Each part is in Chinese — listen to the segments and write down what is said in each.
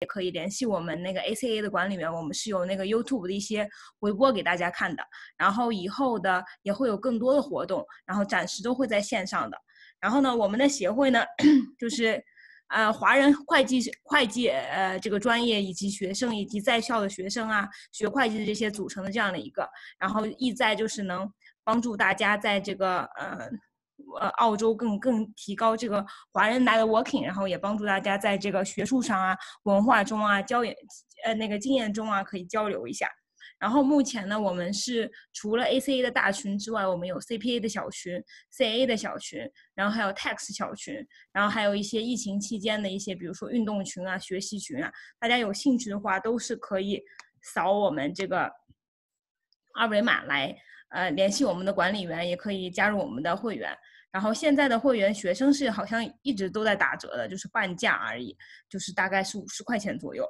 也可以联系我们那个 ACA 的管理员，我们是有那个 YouTube 的一些回播给大家看的。然后以后的也会有更多的活动，然后暂时都会在线上的。然后呢，我们的协会呢，就是呃华人会计会计呃这个专业以及学生以及在校的学生啊，学会计的这些组成的这样的一个，然后意在就是能帮助大家在这个呃。呃，澳洲更更提高这个华人 networking，然后也帮助大家在这个学术上啊、文化中啊、交演呃那个经验中啊可以交流一下。然后目前呢，我们是除了 ACA 的大群之外，我们有 CPA 的小群、CA 的小群，然后还有 Tax 小群，然后还有一些疫情期间的一些，比如说运动群啊、学习群啊，大家有兴趣的话都是可以扫我们这个二维码来呃联系我们的管理员，也可以加入我们的会员。然后现在的会员学生是好像一直都在打折的，就是半价而已，就是大概是五十块钱左右。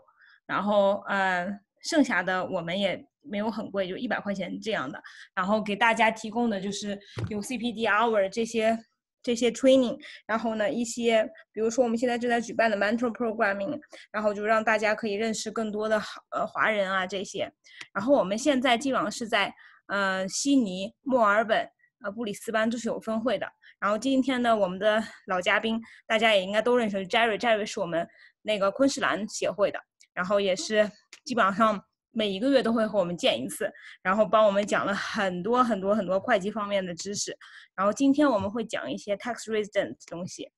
然后呃，剩下的我们也没有很贵，就一百块钱这样的。然后给大家提供的就是有 CPD hour 这些这些 training，然后呢一些比如说我们现在正在举办的 mentor programming，然后就让大家可以认识更多的呃华人啊这些。然后我们现在基本上是在呃悉尼、墨尔本、呃布里斯班都是有分会的。然后今天呢，我们的老嘉宾大家也应该都认识，Jerry，Jerry 是我们那个昆士兰协会的，然后也是基本上每一个月都会和我们见一次，然后帮我们讲了很多很多很多会计方面的知识。然后今天我们会讲一些 tax resident 东西。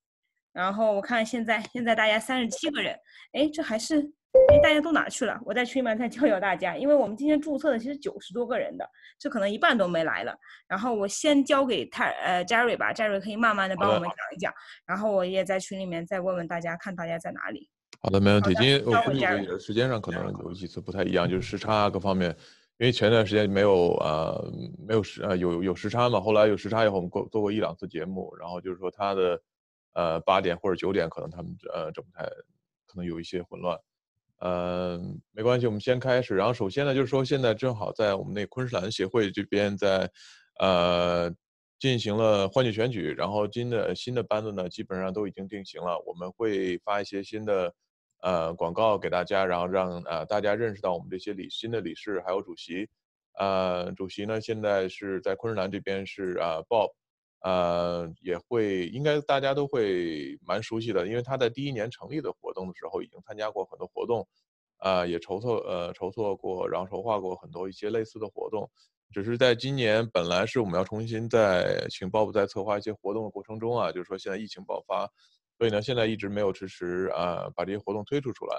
然后我看现在现在大家三十七个人，哎，这还是。哎，大家都哪去了？我在群里面再教教大家，因为我们今天注册的其实九十多个人的，这可能一半都没来了。然后我先交给泰呃 Jerry 吧，Jerry 可以慢慢的帮我们讲一讲。然后我也在群里面再问问大家，看大家在哪里。好的，没问题。今天我估计时间上可能有几次不太一样，就是时差啊各方面。因为前段时间没有呃没有时呃有有时差嘛，后来有时差以后，我们过做过一两次节目，然后就是说他的呃八点或者九点可能他们呃整不太可能有一些混乱。呃，没关系，我们先开始。然后首先呢，就是说现在正好在我们那昆士兰协会这边在，呃，进行了换届选举。然后今的新的班子呢，基本上都已经定型了。我们会发一些新的，呃，广告给大家，然后让呃大家认识到我们这些理新的理事还有主席。呃，主席呢现在是在昆士兰这边是啊 Bob。呃，也会应该大家都会蛮熟悉的，因为他在第一年成立的活动的时候，已经参加过很多活动，啊，也筹措呃筹措过，然后筹划过很多一些类似的活动。只是在今年本来是我们要重新在请鲍勃在策划一些活动的过程中啊，就是说现在疫情爆发，所以呢现在一直没有迟迟啊把这些活动推出出来，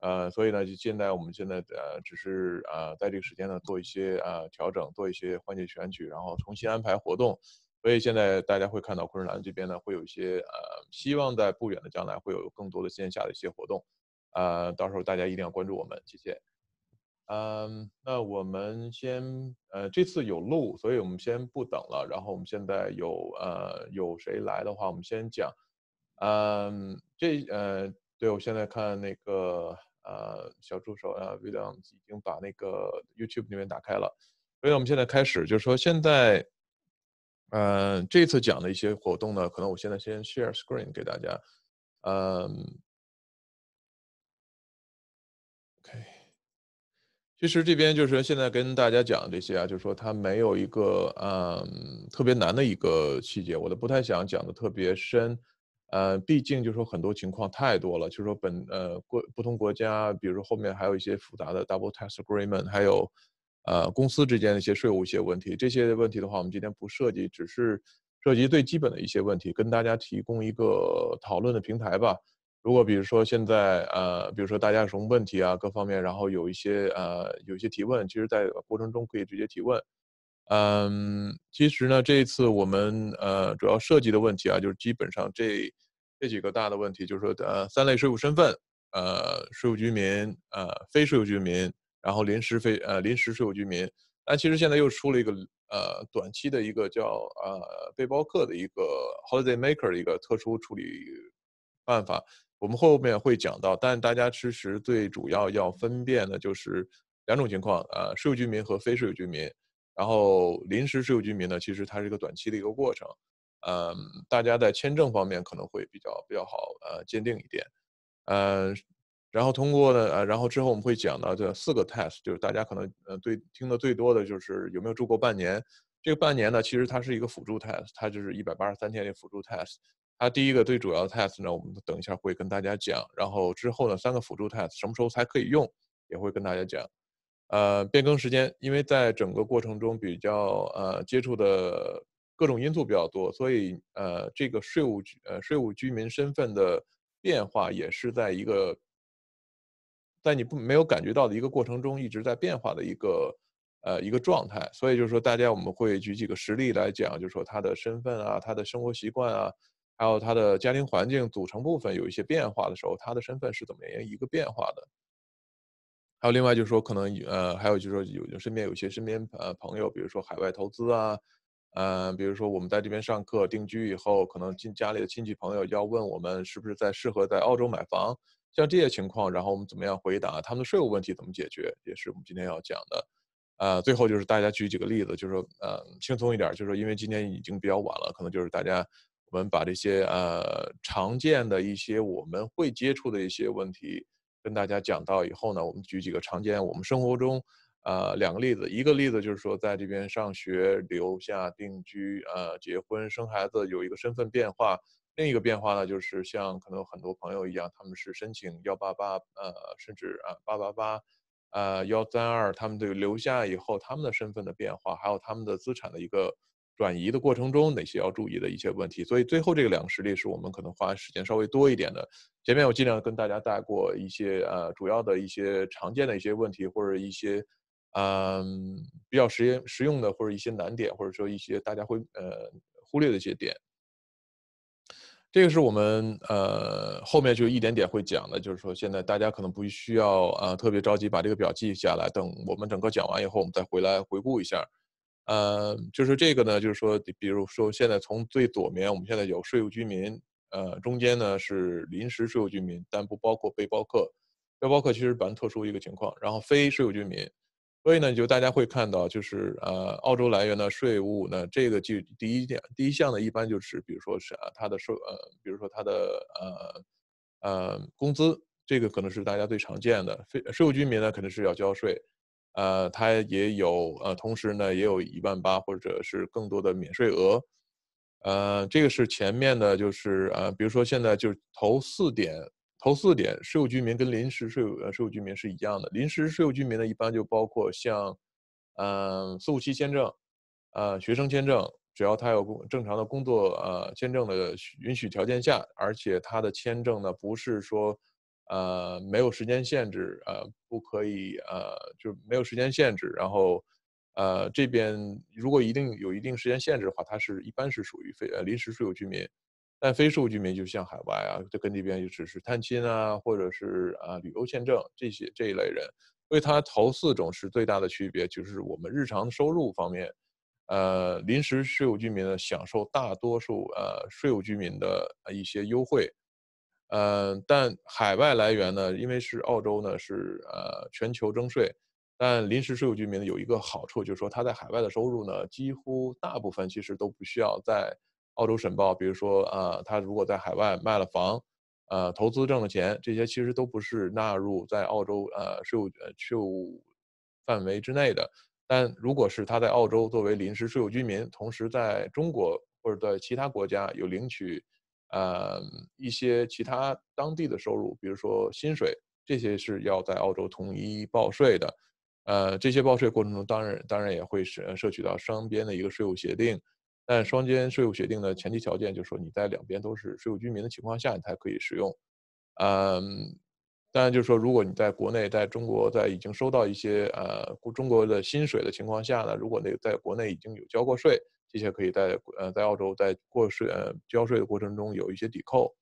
呃，所以呢就现在我们现在呃只是啊在这个时间呢做一些啊调整，做一些换届选举，然后重新安排活动。所以现在大家会看到昆士兰这边呢，会有一些呃，希望在不远的将来会有更多的线下的一些活动，呃，到时候大家一定要关注我们，谢谢。嗯，那我们先呃，这次有录，所以我们先不等了。然后我们现在有呃，有谁来的话，我们先讲。嗯，这呃，对我现在看那个呃，小助手啊，William 已经把那个 YouTube 那边打开了，所以我们现在开始，就是说现在。嗯，这次讲的一些活动呢，可能我现在先 share screen 给大家。嗯，OK，其实这边就是现在跟大家讲这些啊，就是说它没有一个嗯特别难的一个细节，我都不太想讲的特别深。呃，毕竟就是说很多情况太多了，就是说本呃国不同国家，比如说后面还有一些复杂的 double tax agreement，还有。呃，公司之间的一些税务一些问题，这些问题的话，我们今天不涉及，只是涉及最基本的一些问题，跟大家提供一个讨论的平台吧。如果比如说现在呃，比如说大家有什么问题啊，各方面，然后有一些呃，有一些提问，其实在过程中可以直接提问。嗯，其实呢，这一次我们呃主要涉及的问题啊，就是基本上这这几个大的问题，就是说呃三类税务身份，呃税务居民，呃非税务居民。然后临时非呃临时税务居民，但其实现在又出了一个呃短期的一个叫呃背包客的一个 holiday maker 的一个特殊处理办法，我们后面会讲到。但大家其实最主要要分辨的就是两种情况，呃税务居民和非税务居民。然后临时税务居民呢，其实它是一个短期的一个过程，嗯，大家在签证方面可能会比较比较好呃鉴定一点，嗯。然后通过呢，呃，然后之后我们会讲到这四个 test，就是大家可能呃对听的最多的就是有没有住过半年。这个半年呢，其实它是一个辅助 test，它就是一百八十三天的辅助 test。它第一个最主要的 test 呢，我们等一下会跟大家讲。然后之后呢，三个辅助 test 什么时候才可以用，也会跟大家讲。呃，变更时间，因为在整个过程中比较呃接触的各种因素比较多，所以呃这个税务呃税务居民身份的变化也是在一个。在你不没有感觉到的一个过程中，一直在变化的一个，呃，一个状态。所以就是说，大家我们会举几个实例来讲，就是说他的身份啊，他的生活习惯啊，还有他的家庭环境组成部分有一些变化的时候，他的身份是怎么样一个变化的。还有另外就是说，可能呃，还有就是说有身边有些身边呃朋友，比如说海外投资啊，呃，比如说我们在这边上课定居以后，可能进家里的亲戚朋友要问我们是不是在适合在澳洲买房。像这些情况，然后我们怎么样回答他们的税务问题怎么解决，也是我们今天要讲的。呃，最后就是大家举几个例子，就是说呃轻松一点，就是说因为今天已经比较晚了，可能就是大家我们把这些呃常见的一些我们会接触的一些问题跟大家讲到以后呢，我们举几个常见我们生活中呃两个例子，一个例子就是说在这边上学、留下定居、呃结婚、生孩子有一个身份变化。另一个变化呢，就是像可能有很多朋友一样，他们是申请幺八八，呃，甚至啊八八八，呃幺三二，他们这个留下以后，他们的身份的变化，还有他们的资产的一个转移的过程中，哪些要注意的一些问题。所以最后这个两个实例是我们可能花时间稍微多一点的。前面我尽量跟大家带过一些呃主要的一些常见的一些问题，或者一些嗯比较实验实用的，或者一些难点，或者说一些大家会呃忽略的一些点。这个是我们呃后面就一点点会讲的，就是说现在大家可能不需要呃特别着急把这个表记下来，等我们整个讲完以后，我们再回来回顾一下。呃，就是这个呢，就是说，比如说现在从最左面，我们现在有税务居民，呃，中间呢是临时税务居民，但不包括背包客，背包客其实蛮特殊一个情况，然后非税务居民。所以呢，就大家会看到，就是呃，澳洲来源的税务呢，这个就第一点，第一项呢，一般就是，比如说是啊，他的收呃，比如说他的呃呃工资，这个可能是大家最常见的。非税务居民呢，肯定是要交税，呃，他也有呃，同时呢，也有一万八或者是更多的免税额，呃，这个是前面的，就是呃，比如说现在就是头四点。头四点，税务居民跟临时税务呃税务居民是一样的。临时税务居民呢，一般就包括像，嗯，四五七签证，呃，学生签证，只要他有工正常的工作呃签证的允许条件下，而且他的签证呢不是说，呃，没有时间限制，呃，不可以呃就没有时间限制。然后，呃，这边如果一定有一定时间限制的话，它是一般是属于非呃临时税务居民。但非税务居民就像海外啊，就跟这边就只是探亲啊，或者是啊旅游签证这些这一类人，所以它头四种是最大的区别，就是我们日常收入方面，呃，临时税务居民呢享受大多数呃税务居民的一些优惠，呃，但海外来源呢，因为是澳洲呢是呃全球征税，但临时税务居民有一个好处，就是说他在海外的收入呢，几乎大部分其实都不需要在。澳洲申报，比如说，呃，他如果在海外卖了房，呃，投资挣了钱，这些其实都不是纳入在澳洲呃税务呃税务范围之内的。但如果是他在澳洲作为临时税务居民，同时在中国或者在其他国家有领取，呃，一些其他当地的收入，比如说薪水，这些是要在澳洲统一报税的。呃，这些报税过程中，当然当然也会是摄取到双边的一个税务协定。但双边税务协定的前提条件就是说，你在两边都是税务居民的情况下，你才可以使用。嗯，当然就是说，如果你在国内，在中国，在已经收到一些呃中国的薪水的情况下呢，如果那在国内已经有交过税，这些可以在呃在澳洲在过税呃交税的过程中有一些抵扣。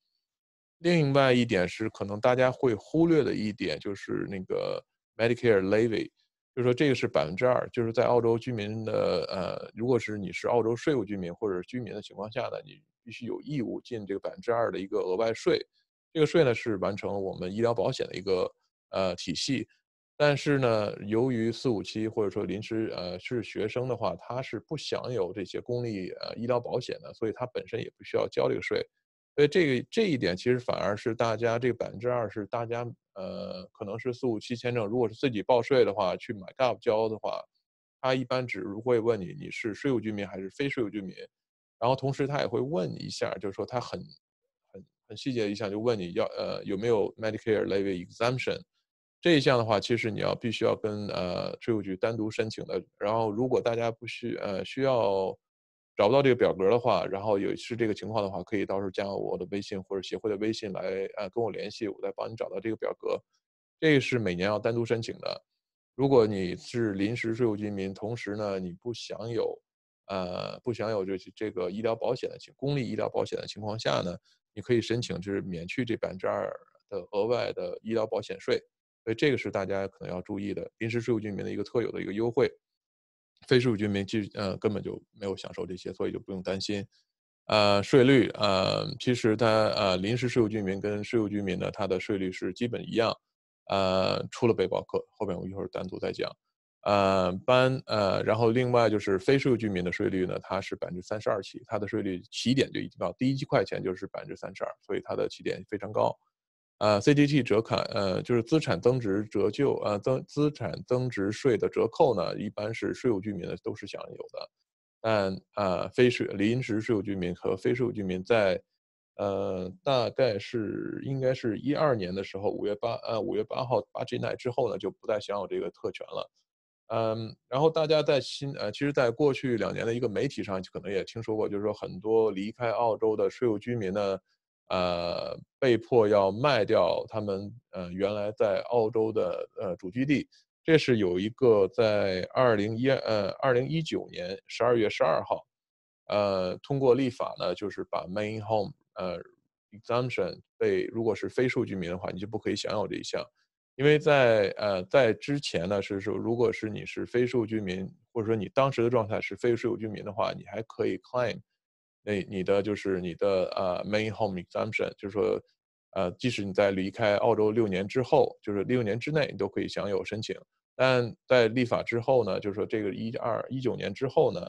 另外一点是，可能大家会忽略的一点就是那个 Medicare levy。就是说，这个是百分之二，就是在澳洲居民的呃，如果是你是澳洲税务居民或者居民的情况下呢，你必须有义务进这个百分之二的一个额外税。这个税呢是完成我们医疗保险的一个呃体系。但是呢，由于四五七或者说临时呃是学生的话，他是不享有这些公立呃医疗保险的，所以他本身也不需要交这个税。所以这个这一点其实反而是大家这个百分之二是大家呃可能是四五七签证，如果是自己报税的话，去买 GAP 交的话，他一般只会问你你是税务居民还是非税务居民，然后同时他也会问一下，就是说他很很很细节一项，就问你要呃有没有 Medicare Levy Exemption，这一项的话，其实你要必须要跟呃税务局单独申请的。然后如果大家不需呃需要。找不到这个表格的话，然后有是这个情况的话，可以到时候加我的微信或者协会的微信来呃跟我联系，我再帮你找到这个表格。这个是每年要单独申请的。如果你是临时税务居民，同时呢你不享有呃不享有这这个医疗保险的情公立医疗保险的情况下呢，你可以申请就是免去这百分之二的额外的医疗保险税。所以这个是大家可能要注意的，临时税务居民的一个特有的一个优惠。非税务居民其实呃根本就没有享受这些，所以就不用担心。呃，税率呃其实它呃临时税务居民跟税务居民呢，它的税率是基本一样。呃，除了背包客，后边我一会儿单独再讲。呃，班呃然后另外就是非税务居民的税率呢，它是百分之三十二起，它的税率起点就已经到第一块钱就是百分之三十二，所以它的起点非常高。呃，CTT 折砍，呃，就是资产增值折旧，呃，增资产增值税的折扣呢，一般是税务居民的都是享有的，但呃，非税临时税务居民和非税务居民在，呃，大概是应该是一二年的时候，五月八，呃，五月八号八 G 奈之后呢，就不再享有这个特权了，嗯，然后大家在新，呃，其实在过去两年的一个媒体上，可能也听说过，就是说很多离开澳洲的税务居民呢。呃，被迫要卖掉他们呃原来在澳洲的呃主基地，这是有一个在二零一呃二零一九年十二月十二号，呃通过立法呢，就是把 main home 呃 exemption 被如果是非数居民的话，你就不可以享有这一项，因为在呃在之前呢是说，如果是你是非数居民，或者说你当时的状态是非税务居民的话，你还可以 claim。那你的就是你的呃 main home exemption，就是说，呃，即使你在离开澳洲六年之后，就是六年之内，你都可以享有申请。但在立法之后呢，就是说这个一二一九年之后呢，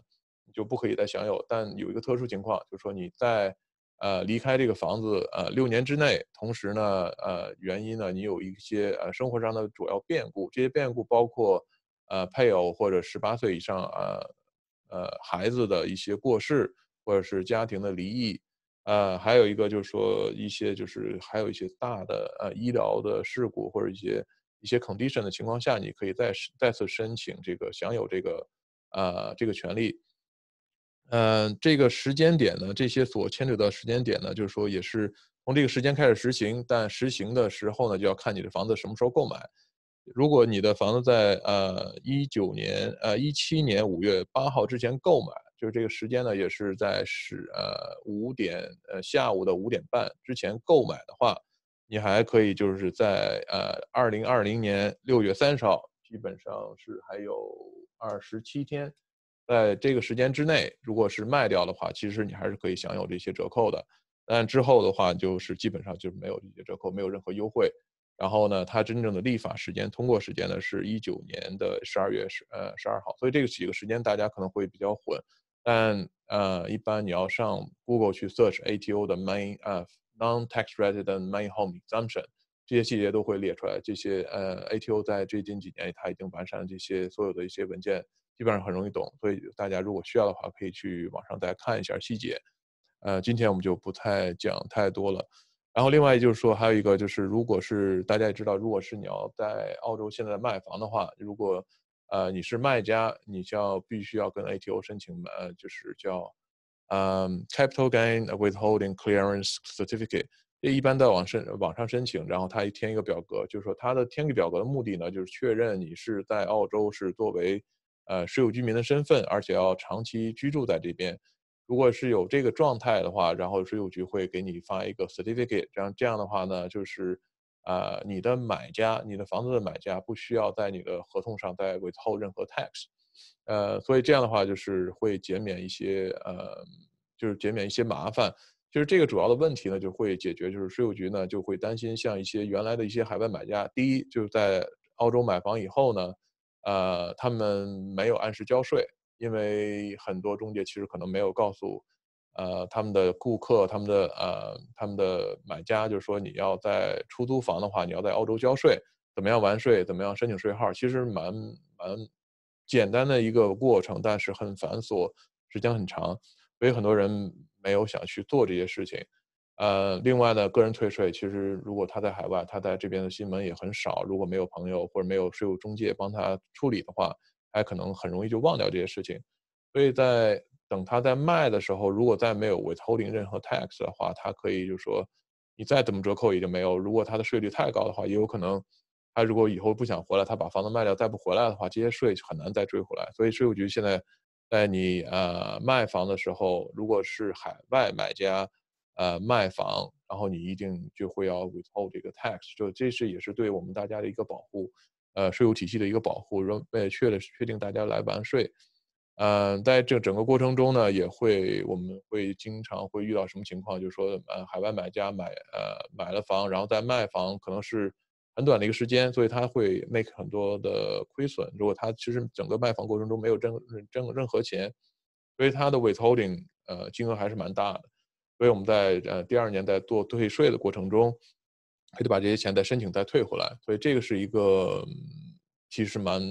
你就不可以再享有。但有一个特殊情况，就是说你在呃离开这个房子呃六年之内，同时呢呃原因呢你有一些呃生活上的主要变故，这些变故包括呃配偶或者十八岁以上呃呃孩子的一些过世。或者是家庭的离异，呃，还有一个就是说一些就是还有一些大的呃医疗的事故或者一些一些 condition 的情况下，你可以再再次申请这个享有这个呃这个权利。嗯，这个时间点呢，这些所牵扯的时间点呢，就是说也是从这个时间开始实行，但实行的时候呢，就要看你的房子什么时候购买。如果你的房子在呃一九年呃一七年五月八号之前购买。就是这个时间呢，也是在十呃五点呃下午的五点半之前购买的话，你还可以就是在呃二零二零年六月三十号，基本上是还有二十七天，在这个时间之内，如果是卖掉的话，其实你还是可以享有这些折扣的。但之后的话，就是基本上就是没有这些折扣，没有任何优惠。然后呢，它真正的立法时间、通过时间呢，是一九年的十二月十呃十二号。所以这个几个时间大家可能会比较混。但呃，一般你要上 Google 去 search ATO 的 main 呃 non-tax resident main home exemption，这些细节都会列出来。这些呃 ATO 在最近几年它已经完善了这些所有的一些文件，基本上很容易懂。所以大家如果需要的话，可以去网上再看一下细节。呃，今天我们就不太讲太多了。然后另外就是说，还有一个就是，如果是大家也知道，如果是你要在澳洲现在卖房的话，如果呃，你是卖家，你就要必须要跟 ATO 申请，呃，就是叫，嗯，Capital Gain Withholding Clearance Certificate。这一般在网申网上申请，然后他一填一个表格，就是说他的填个表格的目的呢，就是确认你是在澳洲是作为，呃，税务居民的身份，而且要长期居住在这边。如果是有这个状态的话，然后税务局会给你发一个 Certificate，这样这样的话呢，就是。呃，你的买家，你的房子的买家不需要在你的合同上再 withhold 任何 tax，呃，所以这样的话就是会减免一些呃，就是减免一些麻烦。就是这个主要的问题呢，就会解决，就是税务局呢就会担心，像一些原来的一些海外买家，第一就是在澳洲买房以后呢，呃，他们没有按时交税，因为很多中介其实可能没有告诉。呃他们的顾客、他们的呃他们的买家，就是说你要在出租房的话，你要在澳洲交税，怎么样完税，怎么样申请税号，其实蛮蛮简单的一个过程，但是很繁琐，时间很长，所以很多人没有想去做这些事情。呃，另外呢，个人退税，其实如果他在海外，他在这边的新闻也很少。如果没有朋友或者没有税务中介帮他处理的话，他可能很容易就忘掉这些事情。所以在等他在卖的时候，如果再没有 withholding 任何 tax 的话，他可以就说，你再怎么折扣也就没有。如果他的税率太高的话，也有可能，他如果以后不想回来，他把房子卖掉再不回来的话，这些税很难再追回来。所以税务局现在在你呃卖房的时候，如果是海外买家。呃，卖房，然后你一定就会要 withhold 这个 tax，就这是也是对我们大家的一个保护，呃，税务体系的一个保护，为了确了确定大家来完税。嗯，在这整个过程中呢，也会我们会经常会遇到什么情况，就是说，呃，海外买家买呃买了房，然后再卖房，可能是很短的一个时间，所以他会 make 很多的亏损。如果他其实整个卖房过程中没有挣挣任何钱，所以他的 withholding 呃金额还是蛮大的。所以我们在呃第二年在做退税的过程中，还得把这些钱再申请再退回来。所以这个是一个其实蛮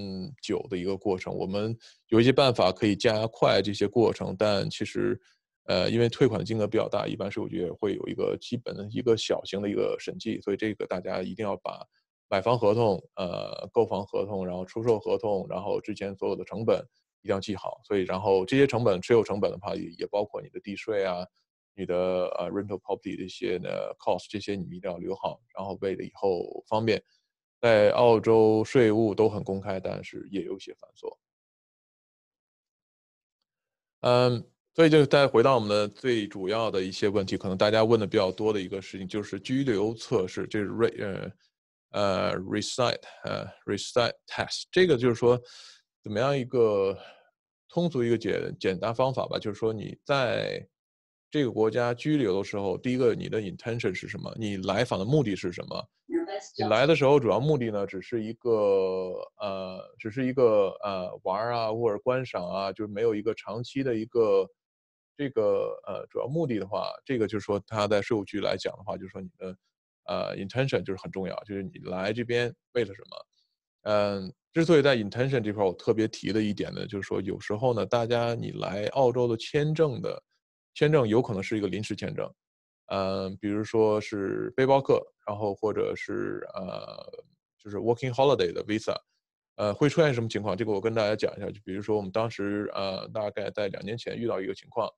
久的一个过程。我们有一些办法可以加快这些过程，但其实呃因为退款金额比较大，一般税务局会有一个基本的一个小型的一个审计。所以这个大家一定要把买房合同、呃购房合同、然后出售合同，然后之前所有的成本一定要记好。所以然后这些成本持有成本的话，也也包括你的地税啊。你的呃 rental property 这些的 cost 这些你们一定要留好，然后为了以后方便，在澳洲税务都很公开，但是也有些繁琐。嗯，所以就再回到我们的最主要的一些问题，可能大家问的比较多的一个事情就是居留测试，这是 re 呃呃 reside 呃 reside test，这个就是说怎么样一个通俗一个简简单方法吧，就是说你在这个国家居留的时候，第一个你的 intention 是什么？你来访的目的是什么？你来的时候主要目的呢，只是一个呃，只是一个呃玩啊或者观赏啊，就是没有一个长期的一个这个呃主要目的的话，这个就是说他在税务局来讲的话，就是说你的呃 intention 就是很重要，就是你来这边为了什么？嗯，之所以在 intention 这块我特别提的一点呢，就是说有时候呢，大家你来澳洲的签证的。签证有可能是一个临时签证，嗯，比如说是背包客，然后或者是呃，就是 working holiday 的 visa，呃，会出现什么情况？这个我跟大家讲一下。就比如说我们当时呃，大概在两年前遇到一个情况，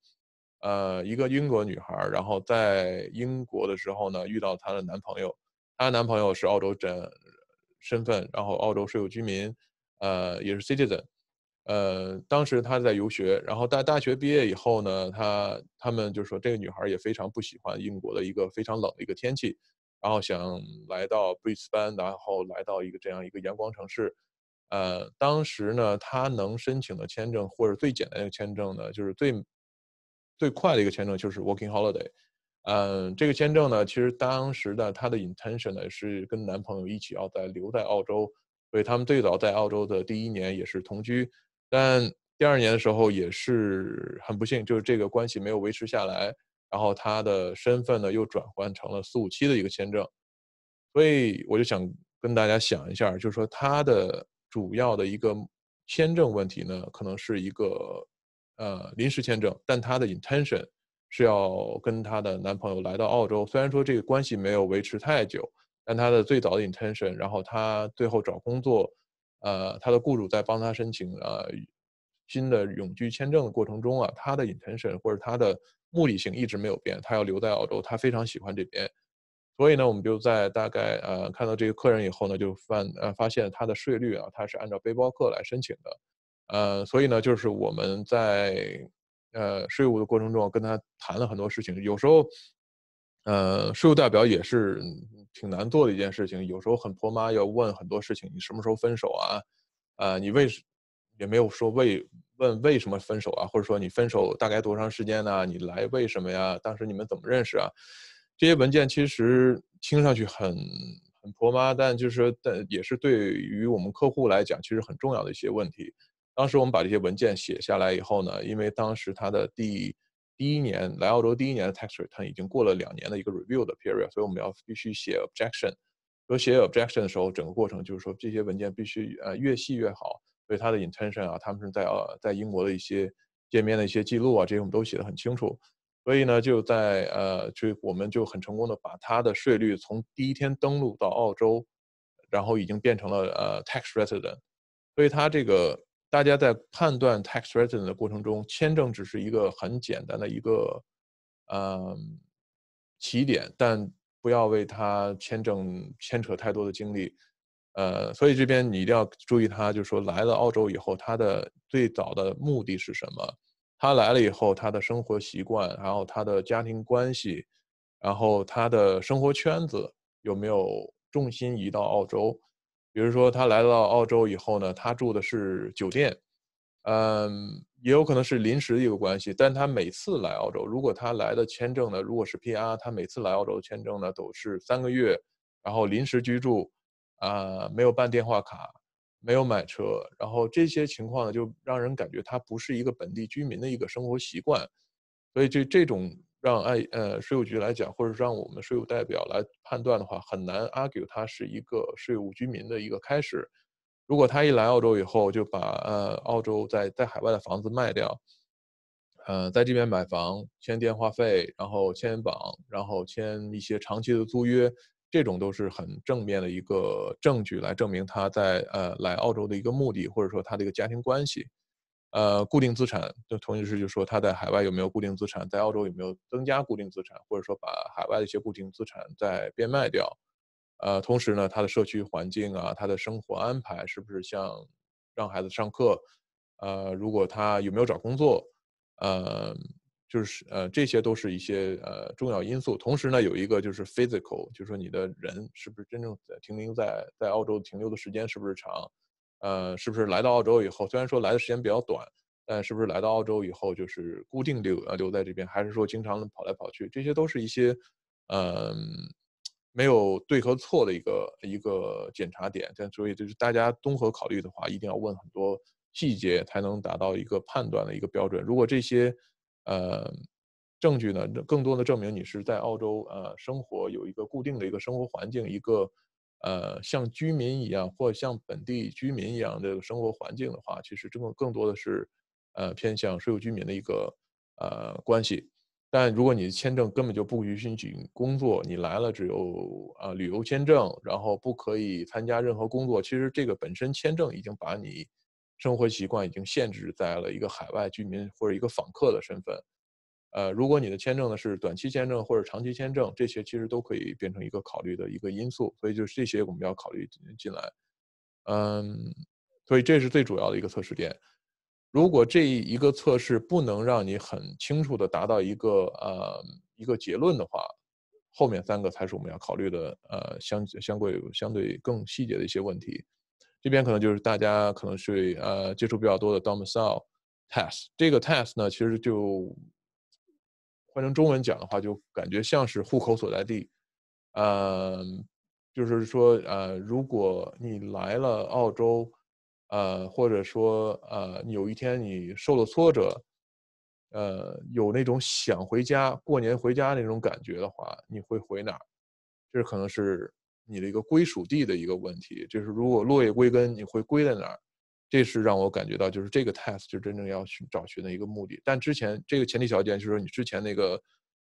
呃，一个英国女孩，然后在英国的时候呢，遇到她的男朋友，她的男朋友是澳洲整身份，然后澳洲税务居民，呃，也是 citizen。呃，当时他在游学，然后大大学毕业以后呢，他他们就说这个女孩也非常不喜欢英国的一个非常冷的一个天气，然后想来到 Brisbane，然后来到一个这样一个阳光城市。呃，当时呢，他能申请的签证或者最简单的签证呢，就是最最快的一个签证就是 Working Holiday。嗯，这个签证呢，其实当时的他的 intention 呢是跟男朋友一起要在留在澳洲，所以他们最早在澳洲的第一年也是同居。但第二年的时候也是很不幸，就是这个关系没有维持下来，然后他的身份呢又转换成了四五七的一个签证，所以我就想跟大家想一下，就是说他的主要的一个签证问题呢，可能是一个呃临时签证，但他的 intention 是要跟她的男朋友来到澳洲，虽然说这个关系没有维持太久，但他的最早的 intention，然后他最后找工作。呃，他的雇主在帮他申请呃新的永居签证的过程中啊，他的 intention 或者他的目的性一直没有变，他要留在澳洲，他非常喜欢这边。所以呢，我们就在大概呃看到这个客人以后呢，就发呃发现他的税率啊，他是按照背包客来申请的。呃，所以呢，就是我们在呃税务的过程中跟他谈了很多事情，有时候呃税务代表也是。挺难做的一件事情，有时候很婆妈，要问很多事情。你什么时候分手啊？啊，你为什也没有说为问为什么分手啊？或者说你分手大概多长时间呢？你来为什么呀？当时你们怎么认识啊？这些文件其实听上去很很婆妈，但就是但也是对于我们客户来讲，其实很重要的一些问题。当时我们把这些文件写下来以后呢，因为当时他的第第一年来澳洲第一年的 tax return 已经过了两年的一个 review 的 period，所以我们要必须写 objection。说写 objection 的时候，整个过程就是说这些文件必须呃越细越好。所以他的 intention 啊，他们是在呃在英国的一些见面的一些记录啊，这些我们都写的很清楚。所以呢，就在呃就我们就很成功的把他的税率从第一天登陆到澳洲，然后已经变成了呃 tax resident。所以他这个大家在判断 tax resident 的过程中，签证只是一个很简单的一个呃起点，但不要为他签证牵扯太多的精力，呃，所以这边你一定要注意，他就是说来了澳洲以后，他的最早的目的是什么？他来了以后，他的生活习惯，然后他的家庭关系，然后他的生活圈子有没有重心移到澳洲？比如说他来到澳洲以后呢，他住的是酒店。嗯，也有可能是临时的一个关系，但他每次来澳洲，如果他来的签证呢，如果是 PR，他每次来澳洲的签证呢都是三个月，然后临时居住，啊，没有办电话卡，没有买车，然后这些情况呢，就让人感觉他不是一个本地居民的一个生活习惯，所以这这种让爱呃税务局来讲，或者让我们税务代表来判断的话，很难 argue 他是一个税务居民的一个开始。如果他一来澳洲以后就把呃澳洲在在海外的房子卖掉，呃在这边买房签电话费，然后签绑，然后签一些长期的租约，这种都是很正面的一个证据来证明他在呃来澳洲的一个目的，或者说他的一个家庭关系。呃，固定资产就同时是就说他在海外有没有固定资产，在澳洲有没有增加固定资产，或者说把海外的一些固定资产再变卖掉。呃，同时呢，他的社区环境啊，他的生活安排是不是像让孩子上课？呃，如果他有没有找工作？呃，就是呃，这些都是一些呃重要因素。同时呢，有一个就是 physical，就是说你的人是不是真正在停留在在澳洲停留的时间是不是长？呃，是不是来到澳洲以后，虽然说来的时间比较短，但是不是来到澳洲以后就是固定留呃留在这边，还是说经常跑来跑去？这些都是一些嗯。没有对和错的一个一个检查点，但所以就是大家综合考虑的话，一定要问很多细节，才能达到一个判断的一个标准。如果这些呃证据呢，更多的证明你是在澳洲呃生活，有一个固定的一个生活环境，一个呃像居民一样或像本地居民一样的生活环境的话，其实这个更多的是呃偏向税务居民的一个呃关系。但如果你的签证根本就不允许你工作，你来了只有啊旅游签证，然后不可以参加任何工作。其实这个本身签证已经把你生活习惯已经限制在了一个海外居民或者一个访客的身份。呃，如果你的签证呢是短期签证或者长期签证，这些其实都可以变成一个考虑的一个因素。所以就是这些我们要考虑进来。嗯，所以这是最主要的一个测试点。如果这一个测试不能让你很清楚的达到一个呃一个结论的话，后面三个才是我们要考虑的呃相相对相对更细节的一些问题。这边可能就是大家可能是呃接触比较多的 domicile test。这个 test 呢，其实就换成中文讲的话，就感觉像是户口所在地。呃，就是说呃，如果你来了澳洲。呃，或者说，呃，有一天你受了挫折，呃，有那种想回家过年回家那种感觉的话，你会回哪儿？这可能是你的一个归属地的一个问题。就是如果落叶归根，你会归在哪儿？这是让我感觉到，就是这个 test 就真正要去找寻的一个目的。但之前这个前提条件就是说，你之前那个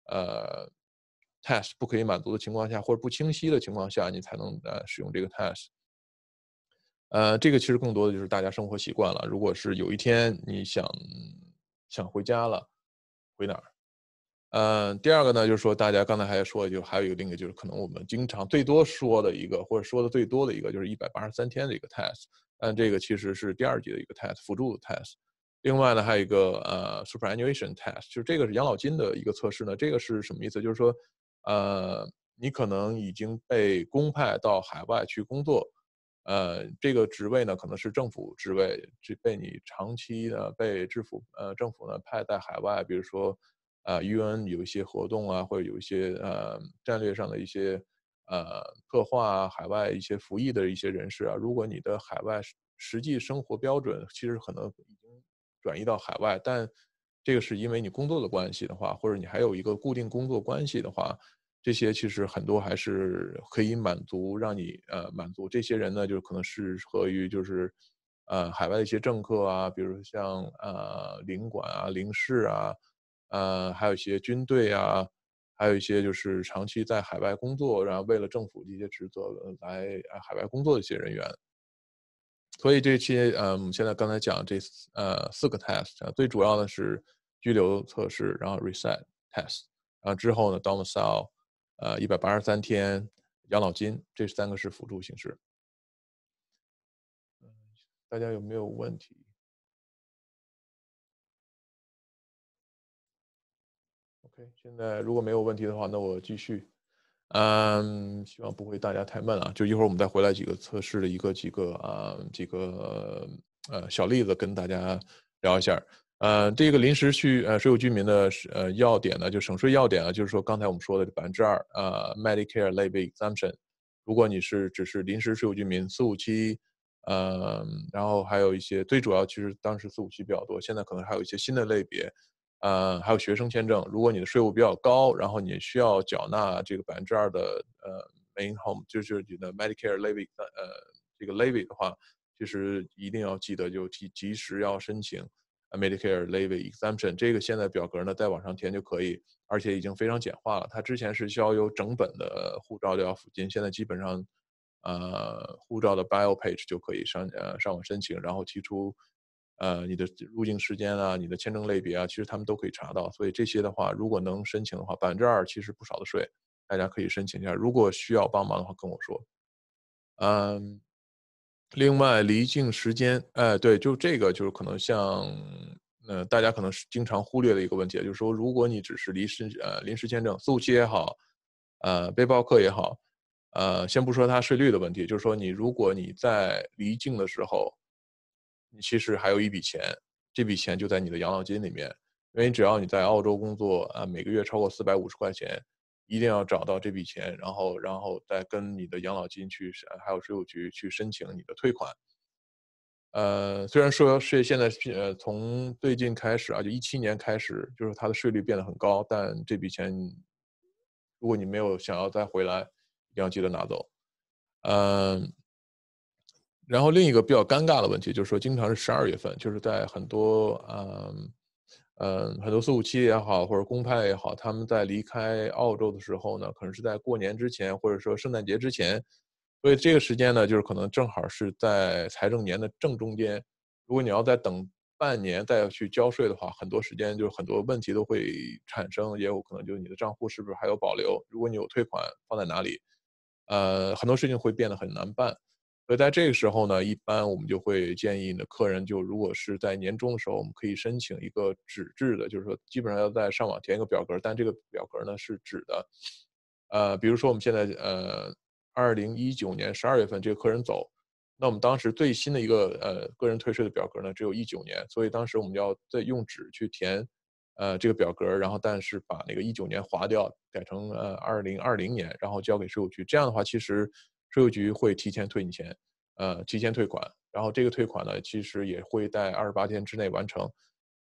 呃 test 不可以满足的情况下，或者不清晰的情况下，你才能呃使用这个 test。呃，这个其实更多的就是大家生活习惯了。如果是有一天你想想回家了，回哪儿？呃，第二个呢，就是说大家刚才还说，就还有一个另一个，就是可能我们经常最多说的一个，或者说的最多的一个，就是一百八十三天的一个 test。但这个其实是第二级的一个 test，辅助的 test。另外呢，还有一个呃 superannuation test，就是这个是养老金的一个测试呢。这个是什么意思？就是说，呃，你可能已经被公派到海外去工作。呃，这个职位呢，可能是政府职位，这被你长期呢被政府呃政府呢派在海外，比如说，呃，UN 有一些活动啊，或者有一些呃战略上的一些呃策划啊，海外一些服役的一些人士啊，如果你的海外实际生活标准其实可能已经转移到海外，但这个是因为你工作的关系的话，或者你还有一个固定工作关系的话，这些其实很多还是可以满足让你呃满足这些人呢，就是可能适合于就是呃海外的一些政客啊，比如像呃领馆啊、领事啊，呃还有一些军队啊，还有一些就是长期在海外工作，然后为了政府的一些职责来海外工作的一些人员。所以这期，嗯，现在刚才讲这呃四个 test，最主要的是居留测试，然后 reset test，然后之后呢，domicile，呃，一百八十三天养老金，这三个是辅助形式。大家有没有问题？OK，现在如果没有问题的话，那我继续。嗯，希望不会大家太闷啊。就一会儿我们再回来几个测试的一个几个啊几个呃小例子跟大家聊一下。呃，这个临时去呃税务居民的呃要点呢，就省税要点啊，就是说刚才我们说的百分之二呃 Medicare Levy Exemption，如果你是只是临时税务居民四五七，呃，然后还有一些最主要其实当时四五七比较多，现在可能还有一些新的类别。呃，还有学生签证，如果你的税务比较高，然后你需要缴纳这个百分之二的呃 main home，就是你的 Medicare levy，呃，这个 levy 的话，其实一定要记得就及及时要申请 Medicare levy exemption。这个现在表格呢，在网上填就可以，而且已经非常简化了。它之前是需要有整本的护照都要附近，现在基本上，呃，护照的 bio page 就可以上呃上网申请，然后提出。呃，你的入境时间啊，你的签证类别啊，其实他们都可以查到。所以这些的话，如果能申请的话，百分之二其实不少的税，大家可以申请一下。如果需要帮忙的话，跟我说。嗯，另外离境时间，哎，对，就这个就是可能像，呃，大家可能是经常忽略的一个问题，就是说，如果你只是临时呃临时签证，四五七也好，呃，背包客也好，呃，先不说它税率的问题，就是说你如果你在离境的时候。你其实还有一笔钱，这笔钱就在你的养老金里面，因为只要你在澳洲工作啊，每个月超过四百五十块钱，一定要找到这笔钱，然后，然后再跟你的养老金去，还有税务局去申请你的退款。呃，虽然说税现在呃从最近开始啊，就一七年开始，就是它的税率变得很高，但这笔钱，如果你没有想要再回来，一定要记得拿走。嗯。然后另一个比较尴尬的问题就是说，经常是十二月份，就是在很多嗯嗯很多四五七也好，或者公派也好，他们在离开澳洲的时候呢，可能是在过年之前，或者说圣诞节之前，所以这个时间呢，就是可能正好是在财政年的正中间。如果你要再等半年再要去交税的话，很多时间就是很多问题都会产生，也有可能就是你的账户是不是还有保留？如果你有退款放在哪里？呃，很多事情会变得很难办。所以在这个时候呢，一般我们就会建议呢，客人就如果是在年终的时候，我们可以申请一个纸质的，就是说基本上要在上网填一个表格，但这个表格呢是纸的。呃，比如说我们现在呃，二零一九年十二月份这个客人走，那我们当时最新的一个呃个人退税的表格呢，只有一九年，所以当时我们要再用纸去填呃这个表格，然后但是把那个一九年划掉，改成呃二零二零年，然后交给税务局。这样的话，其实。税务局会提前退你钱，呃，提前退款，然后这个退款呢，其实也会在二十八天之内完成，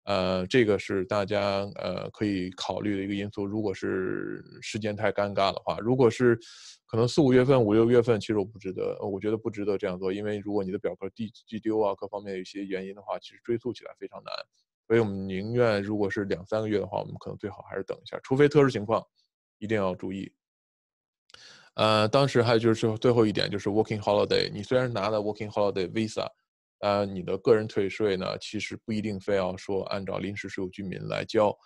呃，这个是大家呃可以考虑的一个因素。如果是时间太尴尬的话，如果是可能四五月份、五六月份，其实我不值得，我觉得不值得这样做，因为如果你的表格寄寄丢啊，各方面有一些原因的话，其实追溯起来非常难。所以我们宁愿如果是两三个月的话，我们可能最好还是等一下，除非特殊情况，一定要注意。呃，当时还有就是最后最后一点，就是 working holiday。你虽然拿了 working holiday visa，呃，你的个人退税呢，其实不一定非要说按照临时税务居民来交。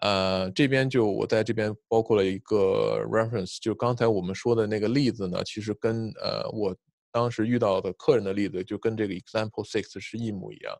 呃，这边就我在这边包括了一个 reference，就刚才我们说的那个例子呢，其实跟呃我当时遇到的客人的例子，就跟这个 example six 是一模一样。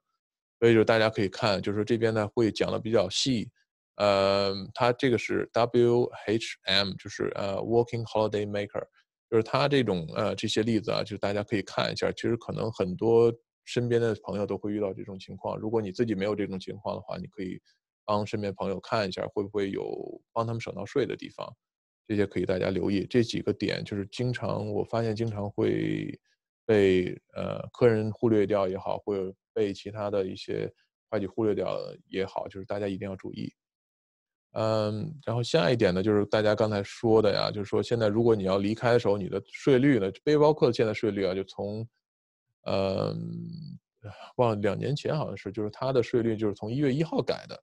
所以就大家可以看，就是这边呢会讲的比较细。呃，它这个是 WHM，就是呃 Working Holiday Maker，就是它这种呃这些例子啊，就是大家可以看一下。其实可能很多身边的朋友都会遇到这种情况。如果你自己没有这种情况的话，你可以帮身边朋友看一下，会不会有帮他们省到税的地方。这些可以大家留意。这几个点就是经常我发现经常会被呃客人忽略掉也好，或者被其他的一些。会计忽略掉也好，就是大家一定要注意。嗯，然后下一点呢，就是大家刚才说的呀，就是说现在如果你要离开的时候，你的税率呢，背包客现在税率啊，就从，嗯，忘了两年前好像是，就是它的税率就是从一月一号改的，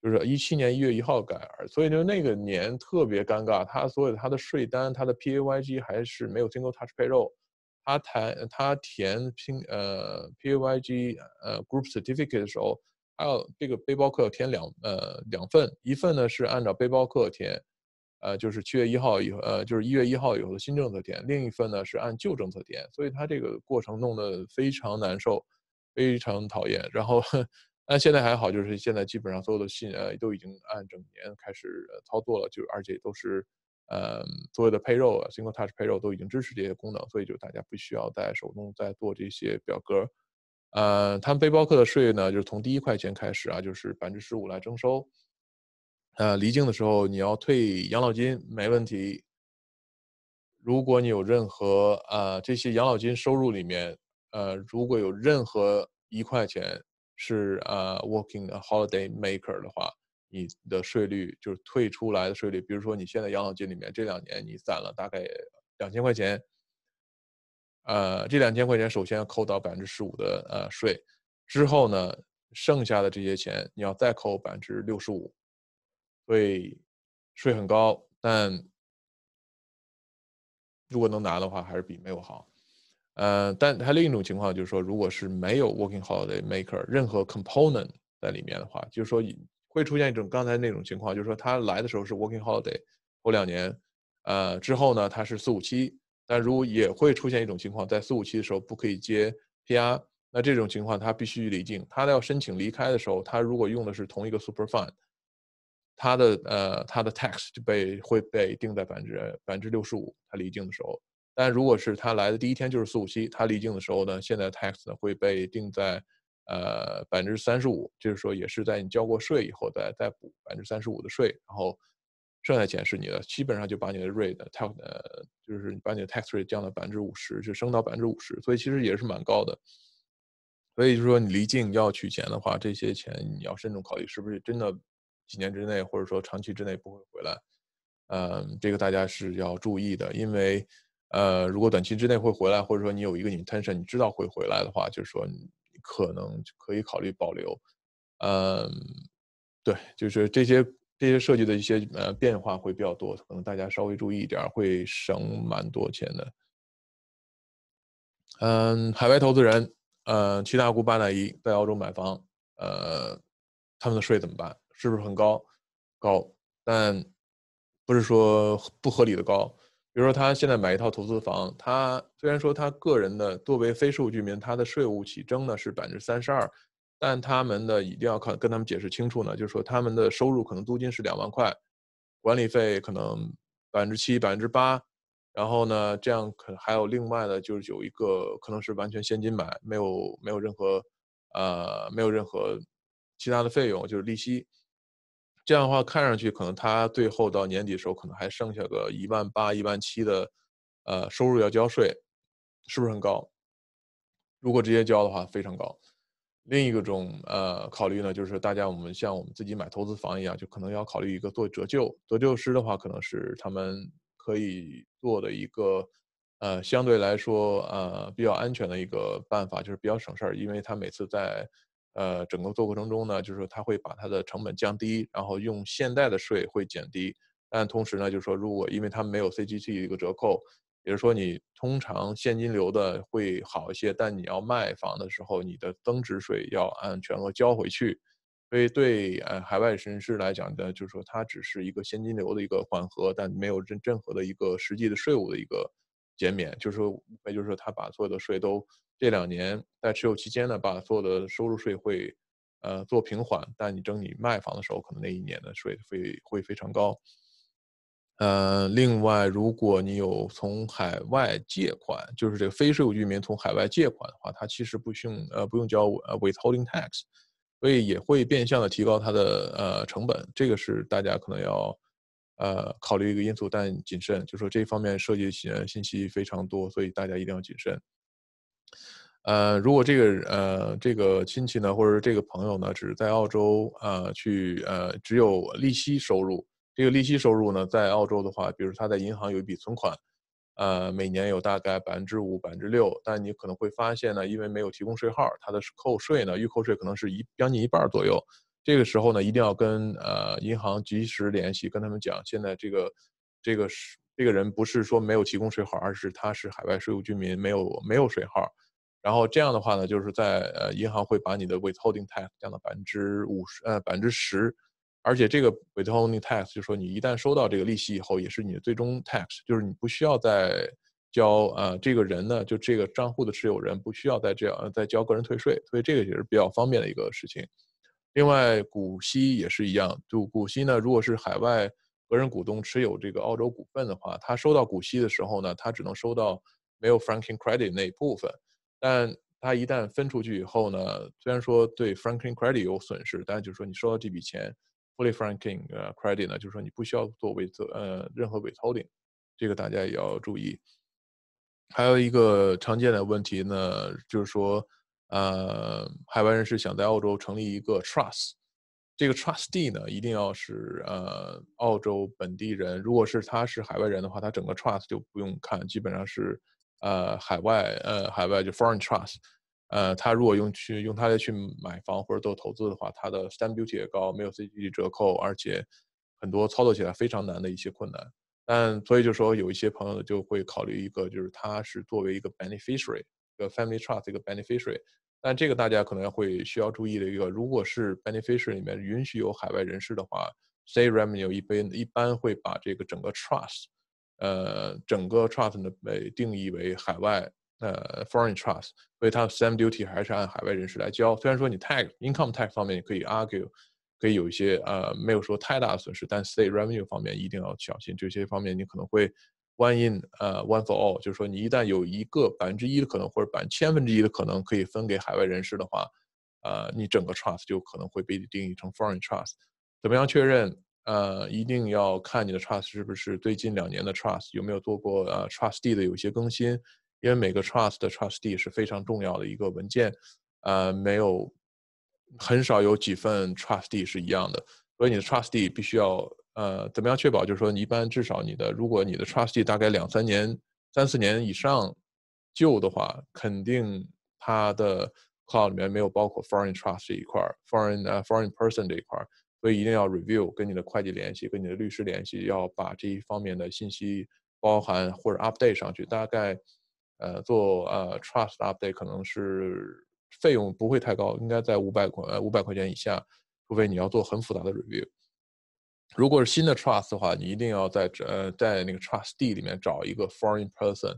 就是一七年一月一号改，所以就那个年特别尴尬，他所有他的税单，他的 PAYG 还是没有 Single Touch Payroll，他填他填拼呃 PAYG 呃 Group Certificate 的时候。还有这个背包客要填两呃两份，一份呢是按照背包客填，呃就是七月一号以后呃就是一月一号以后的新政策填，另一份呢是按旧政策填，所以他这个过程弄得非常难受，非常讨厌。然后，但现在还好，就是现在基本上所有的信呃都已经按整年开始操作了，就而且都是呃所有的 payroll single touch payroll 都已经支持这些功能，所以就大家不需要再手动再做这些表格。呃，他们背包客的税呢，就是从第一块钱开始啊，就是百分之十五来征收。呃，离境的时候你要退养老金没问题。如果你有任何呃这些养老金收入里面，呃，如果有任何一块钱是呃 working holiday maker 的话，你的税率就是退出来的税率，比如说你现在养老金里面这两年你攒了大概两千块钱。呃，这两千块钱首先要扣到百分之十五的呃税，之后呢，剩下的这些钱你要再扣百分之六十五，所以税很高。但如果能拿的话，还是比没有好。呃，但还另一种情况就是说，如果是没有 working holiday maker 任何 component 在里面的话，就是说会出现一种刚才那种情况，就是说他来的时候是 working holiday，头两年，呃，之后呢他是四五七。但如果也会出现一种情况，在四五期的时候不可以接 PR，那这种情况他必须离境。他要申请离开的时候，他如果用的是同一个 Super Fund，他的呃他的 tax 就被会被定在百分之百分之六十五。他离境的时候，但如果是他来的第一天就是四五期，他离境的时候呢，现在 tax 呢会被定在呃百分之三十五，就是说也是在你交过税以后再再补百分之三十五的税，然后。剩下钱是你的，基本上就把你的 rate tax 呃，就是把你的 tax rate 降到百分之五十，就升到百分之五十，所以其实也是蛮高的。所以就是说，你离境要取钱的话，这些钱你要慎重考虑，是不是真的几年之内或者说长期之内不会回来。嗯，这个大家是要注意的，因为呃，如果短期之内会回来，或者说你有一个 intention，你知道会回来的话，就是说你可能可以考虑保留。嗯，对，就是这些。这些设计的一些呃变化会比较多，可能大家稍微注意一点，会省蛮多钱的。嗯，海外投资人，呃，七大姑八大姨在澳洲买房，呃，他们的税怎么办？是不是很高？高，但不是说不合理的高。比如说他现在买一套投资房，他虽然说他个人的作为非税务居民，他的税务起征呢是百分之三十二。但他们的一定要看跟他们解释清楚呢，就是说他们的收入可能租金是两万块，管理费可能百分之七、百分之八，然后呢，这样可还有另外的，就是有一个可能是完全现金买，没有没有任何呃没有任何其他的费用，就是利息。这样的话看上去可能他最后到年底的时候可能还剩下个一万八、一万七的呃收入要交税，是不是很高？如果直接交的话，非常高。另一个种呃考虑呢，就是大家我们像我们自己买投资房一样，就可能要考虑一个做折旧。折旧师的话，可能是他们可以做的一个呃相对来说呃比较安全的一个办法，就是比较省事儿，因为他每次在呃整个做过程中呢，就是他会把他的成本降低，然后用现在的税会减低，但同时呢，就是说如果因为他没有 CGT 一个折扣。比如说，你通常现金流的会好一些，但你要卖房的时候，你的增值税要按全额交回去。所以对呃海外人士来讲呢，就是说它只是一个现金流的一个缓和，但没有任任何的一个实际的税务的一个减免。就是说，也就是说，他把所有的税都这两年在持有期间呢，把所有的收入税会呃做平缓，但你等你卖房的时候，可能那一年的税会会非常高。呃，另外，如果你有从海外借款，就是这个非税务居民从海外借款的话，他其实不用呃不用交呃 withholding tax，所以也会变相的提高它的呃成本，这个是大家可能要呃考虑一个因素，但谨慎，就说这方面涉及信信息非常多，所以大家一定要谨慎。呃，如果这个呃这个亲戚呢，或者是这个朋友呢，只是在澳洲呃去呃只有利息收入，这个利息收入呢，在澳洲的话，比如他在银行有一笔存款，呃，每年有大概百分之五、百分之六，但你可能会发现呢，因为没有提供税号，他的扣税呢，预扣税可能是一将近一半左右。这个时候呢，一定要跟呃银行及时联系，跟他们讲，现在这个这个是这个人不是说没有提供税号，而是他是海外税务居民，没有没有税号。然后这样的话呢，就是在呃银行会把你的 withholding tax 降到百分之五十，呃百分之十，而且这个 withholding tax 就说你一旦收到这个利息以后，也是你的最终 tax，就是你不需要再交呃这个人呢，就这个账户的持有人不需要再这样再交个人退税，所以这个也是比较方便的一个事情。另外股息也是一样，就股息呢，如果是海外个人股东持有这个澳洲股份的话，他收到股息的时候呢，他只能收到没有 franking credit 那一部分。但他一旦分出去以后呢，虽然说对 franking credit 有损失，但是就是说你收到这笔钱 fully franking 呃 credit 呢，就是说你不需要做伪责呃任何伪操顶这个大家也要注意。还有一个常见的问题呢，就是说呃海外人士想在澳洲成立一个 trust，这个 trustee 呢一定要是呃澳洲本地人，如果是他是海外人的话，他整个 trust 就不用看，基本上是。呃，海外呃，海外就 foreign trust，呃，他如果用去用它来去买房或者做投资的话，它的 stamp duty 也高，没有 CGT 折扣，而且很多操作起来非常难的一些困难。但所以就说有一些朋友就会考虑一个，就是他是作为一个 beneficiary，一个 family trust 一个 beneficiary。但这个大家可能会需要注意的一个，如果是 beneficiary 里面允许有海外人士的话，say revenue 一般一般会把这个整个 trust。呃，整个 trust 呢被定义为海外呃 foreign trust，所以它 stamp duty 还是按海外人士来交。虽然说你 tax income tax 方面可以 argue，可以有一些呃没有说太大的损失，但 state revenue 方面一定要小心。这些方面你可能会 one in 呃 one for all，就是说你一旦有一个百分之一的可能或者百分千分之一的可能可以分给海外人士的话，呃，你整个 trust 就可能会被定义成 foreign trust。怎么样确认？呃，一定要看你的 trust 是不是最近两年的 trust 有没有做过呃 trustee 的有一些更新，因为每个 trust 的 trustee 是非常重要的一个文件，呃，没有很少有几份 trustee 是一样的，所以你的 trustee 必须要呃怎么样确保，就是说你一般至少你的如果你的 trustee 大概两三年、三四年以上旧的话，肯定它的 cloud 里面没有包括 foreign trust 这一块儿，foreign 呃 foreign person 这一块儿。所以一定要 review，跟你的会计联系，跟你的律师联系，要把这一方面的信息包含或者 update 上去。大概，呃，做呃 trust update 可能是费用不会太高，应该在五百块五百块钱以下，除非你要做很复杂的 review。如果是新的 trust 的话，你一定要在呃在那个 trustee 里面找一个 foreign person。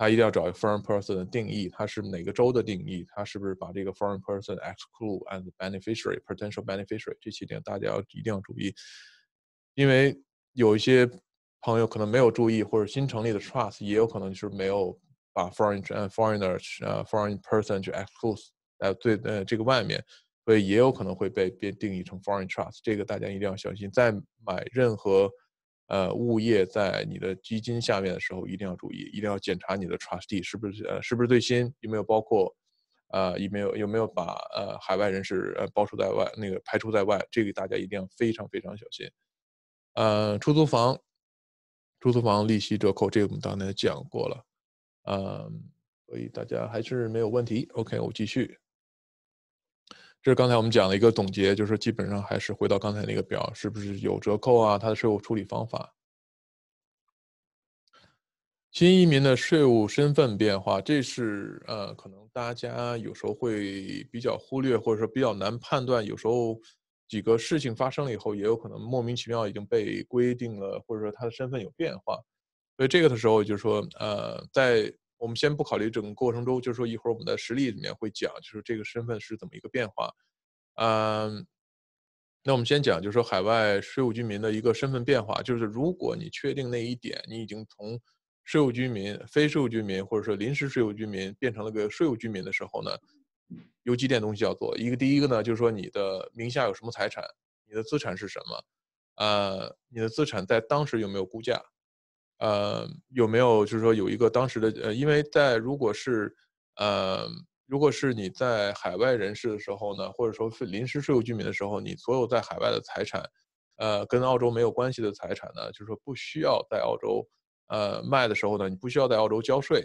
他一定要找一个 foreign person 的定义，他是哪个州的定义？他是不是把这个 foreign person exclude as beneficiary potential beneficiary？这几点大家要一定要注意，因为有一些朋友可能没有注意，或者新成立的 trust 也有可能是没有把 foreign foreigner 呃 foreign person 去 exclude 在最呃这个外面，所以也有可能会被被定义成 foreign trust。这个大家一定要小心，在买任何。呃，物业在你的基金下面的时候，一定要注意，一定要检查你的 trustee 是不是呃是不是最新，有没有包括，呃有没有有没有把呃海外人士呃包除在外，那个排除在外，这个大家一定要非常非常小心。呃，出租房，出租房利息折扣，这个我们刚才讲过了，嗯，所以大家还是没有问题。OK，我继续。这是刚才我们讲的一个总结，就是基本上还是回到刚才那个表，是不是有折扣啊？它的税务处理方法。新移民的税务身份变化，这是呃，可能大家有时候会比较忽略，或者说比较难判断。有时候几个事情发生了以后，也有可能莫名其妙已经被规定了，或者说他的身份有变化。所以这个的时候，就是说呃，在我们先不考虑整个过程中，就是说一会儿我们的实例里面会讲，就是这个身份是怎么一个变化。嗯，那我们先讲，就是说海外税务居民的一个身份变化，就是如果你确定那一点，你已经从税务居民、非税务居民或者说临时税务居民变成了个税务居民的时候呢，有几点东西要做。一个第一个呢，就是说你的名下有什么财产，你的资产是什么，呃，你的资产在当时有没有估价。呃，有没有就是说有一个当时的呃，因为在如果是呃如果是你在海外人士的时候呢，或者说是临时税务居民的时候，你所有在海外的财产，呃，跟澳洲没有关系的财产呢，就是说不需要在澳洲，呃，卖的时候呢，你不需要在澳洲交税。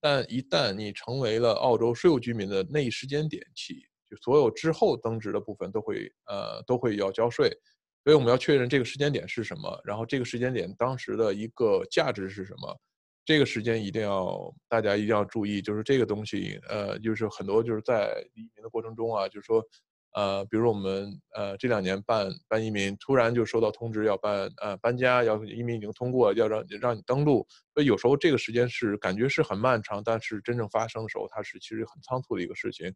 但一旦你成为了澳洲税务居民的那一时间点起，就所有之后增值的部分都会，呃，都会要交税。所以我们要确认这个时间点是什么，然后这个时间点当时的一个价值是什么。这个时间一定要大家一定要注意，就是这个东西，呃，就是很多就是在移民的过程中啊，就是说，呃，比如我们呃这两年办办移民，突然就收到通知要办呃搬家，要移民已经通过，要让让你登录，所以有时候这个时间是感觉是很漫长，但是真正发生的时候，它是其实很仓促的一个事情，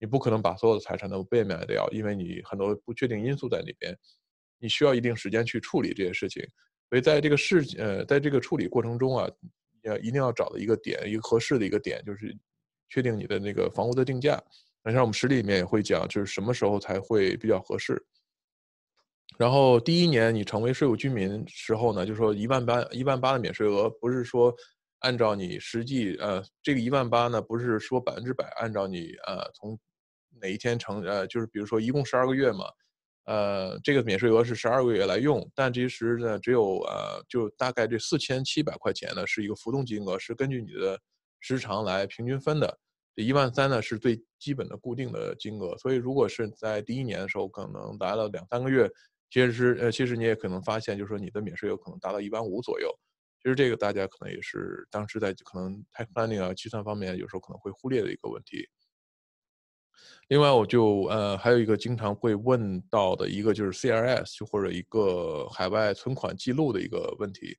你不可能把所有的财产都被卖掉，因为你很多不确定因素在里边，你需要一定时间去处理这些事情，所以在这个事呃在这个处理过程中啊。要一定要找的一个点，一个合适的一个点，就是确定你的那个房屋的定价。那像我们实例里面也会讲，就是什么时候才会比较合适。然后第一年你成为税务居民时候呢，就说一万八一万八的免税额，不是说按照你实际呃这个一万八呢，不是说百分之百按照你呃从哪一天成呃就是比如说一共十二个月嘛。呃，这个免税额是十二个月来用，但其实呢，只有呃，就大概这四千七百块钱呢，是一个浮动金额，是根据你的时长来平均分的。这一万三呢，是最基本的固定的金额。所以，如果是在第一年的时候，可能达到两三个月，其实呃，其实你也可能发现，就是说你的免税额可能达到一万五左右。其实这个大家可能也是当时在可能 tax planning 啊计算方面，有时候可能会忽略的一个问题。另外，我就呃还有一个经常会问到的一个就是 CRS，就或者一个海外存款记录的一个问题，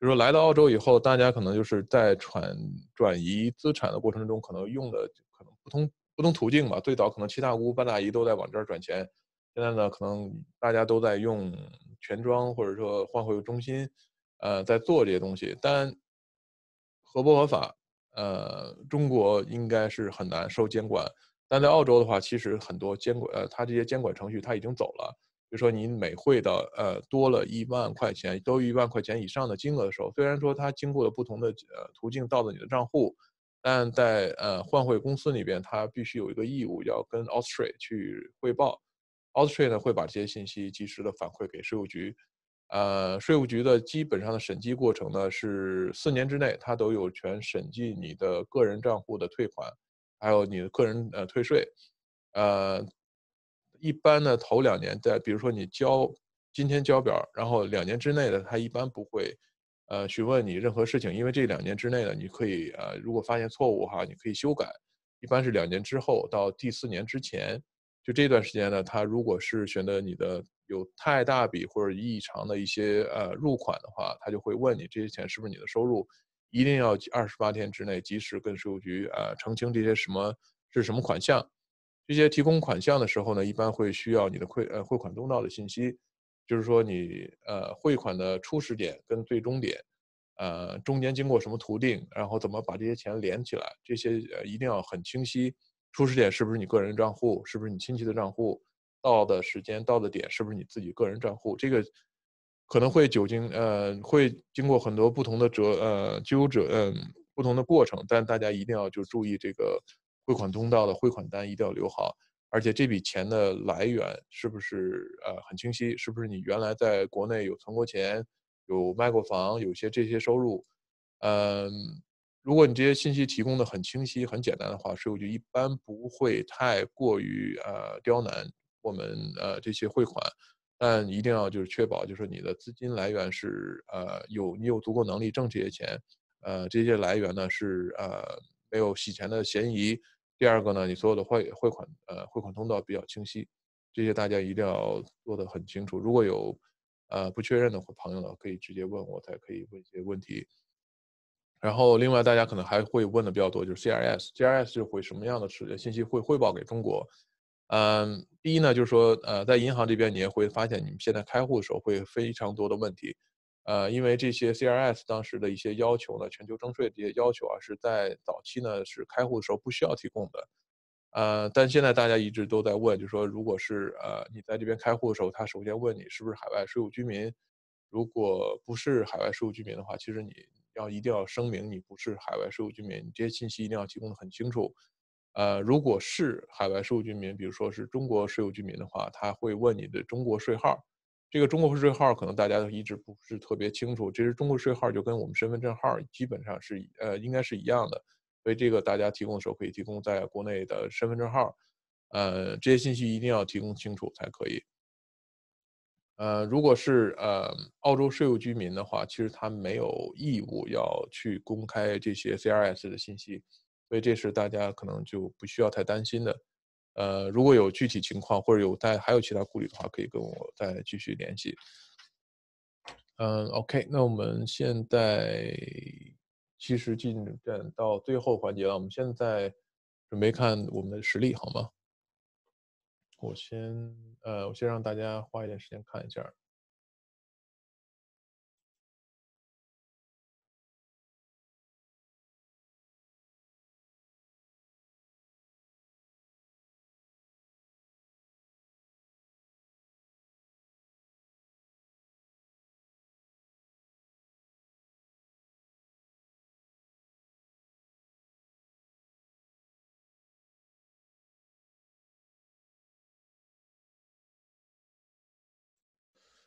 就是说来到澳洲以后，大家可能就是在转转移资产的过程中，可能用的可能不同不同途径吧。最早可能七大姑八大姨都在往这儿转钱，现在呢，可能大家都在用全庄或者说换汇中心，呃，在做这些东西。但合不合法，呃，中国应该是很难受监管。但在澳洲的话，其实很多监管，呃，它这些监管程序它已经走了。比如说，你每汇的，呃，多了一万块钱，都一万块钱以上的金额的时候，虽然说它经过了不同的呃途径到了你的账户，但在呃换汇公司里边，它必须有一个义务要跟 Australia 去汇报，Australia 呢会把这些信息及时的反馈给税务局，呃，税务局的基本上的审计过程呢是四年之内，它都有权审计你的个人账户的退款。还有你的个人呃退税，呃，一般呢头两年在，比如说你交今天交表，然后两年之内的他一般不会，呃询问你任何事情，因为这两年之内呢，你可以呃如果发现错误哈，你可以修改。一般是两年之后到第四年之前，就这段时间呢，他如果是选择你的有太大笔或者异常的一些呃入款的话，他就会问你这些钱是不是你的收入。一定要二十八天之内及时跟税务局呃澄清这些什么是什么款项，这些提供款项的时候呢，一般会需要你的汇呃汇款通道的信息，就是说你呃汇款的初始点跟最终点，呃中间经过什么途径，然后怎么把这些钱连起来，这些呃一定要很清晰。初始点是不是你个人账户，是不是你亲戚的账户，到的时间到的点是不是你自己个人账户，这个。可能会久经呃，会经过很多不同的折呃纠折嗯不同的过程，但大家一定要就注意这个汇款通道的汇款单一定要留好，而且这笔钱的来源是不是呃很清晰？是不是你原来在国内有存过钱，有卖过房，有些这些收入？嗯，如果你这些信息提供的很清晰、很简单的话，税务局一般不会太过于呃刁难我们呃这些汇款。但一定要就是确保，就是你的资金来源是呃有你有足够能力挣这些钱，呃这些来源呢是呃没有洗钱的嫌疑。第二个呢，你所有的汇汇款呃汇款通道比较清晰，这些大家一定要做得很清楚。如果有呃不确认的朋友呢，可以直接问我，才可以问一些问题。然后另外大家可能还会问的比较多，就是 CRS，CRS 是会什么样的信息会汇报给中国？嗯，第一呢，就是说，呃，在银行这边，你也会发现，你们现在开户的时候会非常多的问题，呃，因为这些 CRS 当时的一些要求呢，全球征税这些要求啊，是在早期呢是开户的时候不需要提供的，呃，但现在大家一直都在问，就是说，如果是呃你在这边开户的时候，他首先问你是不是海外税务居民，如果不是海外税务居民的话，其实你要一定要声明你不是海外税务居民，你这些信息一定要提供的很清楚。呃，如果是海外税务居民，比如说是中国税务居民的话，他会问你的中国税号。这个中国税号可能大家都一直不是特别清楚，其实中国税号就跟我们身份证号基本上是呃应该是一样的，所以这个大家提供的时候可以提供在国内的身份证号，呃，这些信息一定要提供清楚才可以。呃，如果是呃澳洲税务居民的话，其实他没有义务要去公开这些 CRS 的信息。所以这是大家可能就不需要太担心的，呃，如果有具体情况或者有在还有其他顾虑的话，可以跟我再继续联系。嗯，OK，那我们现在其实进展到最后环节了，我们现在准备看我们的实例，好吗？我先，呃，我先让大家花一点时间看一下。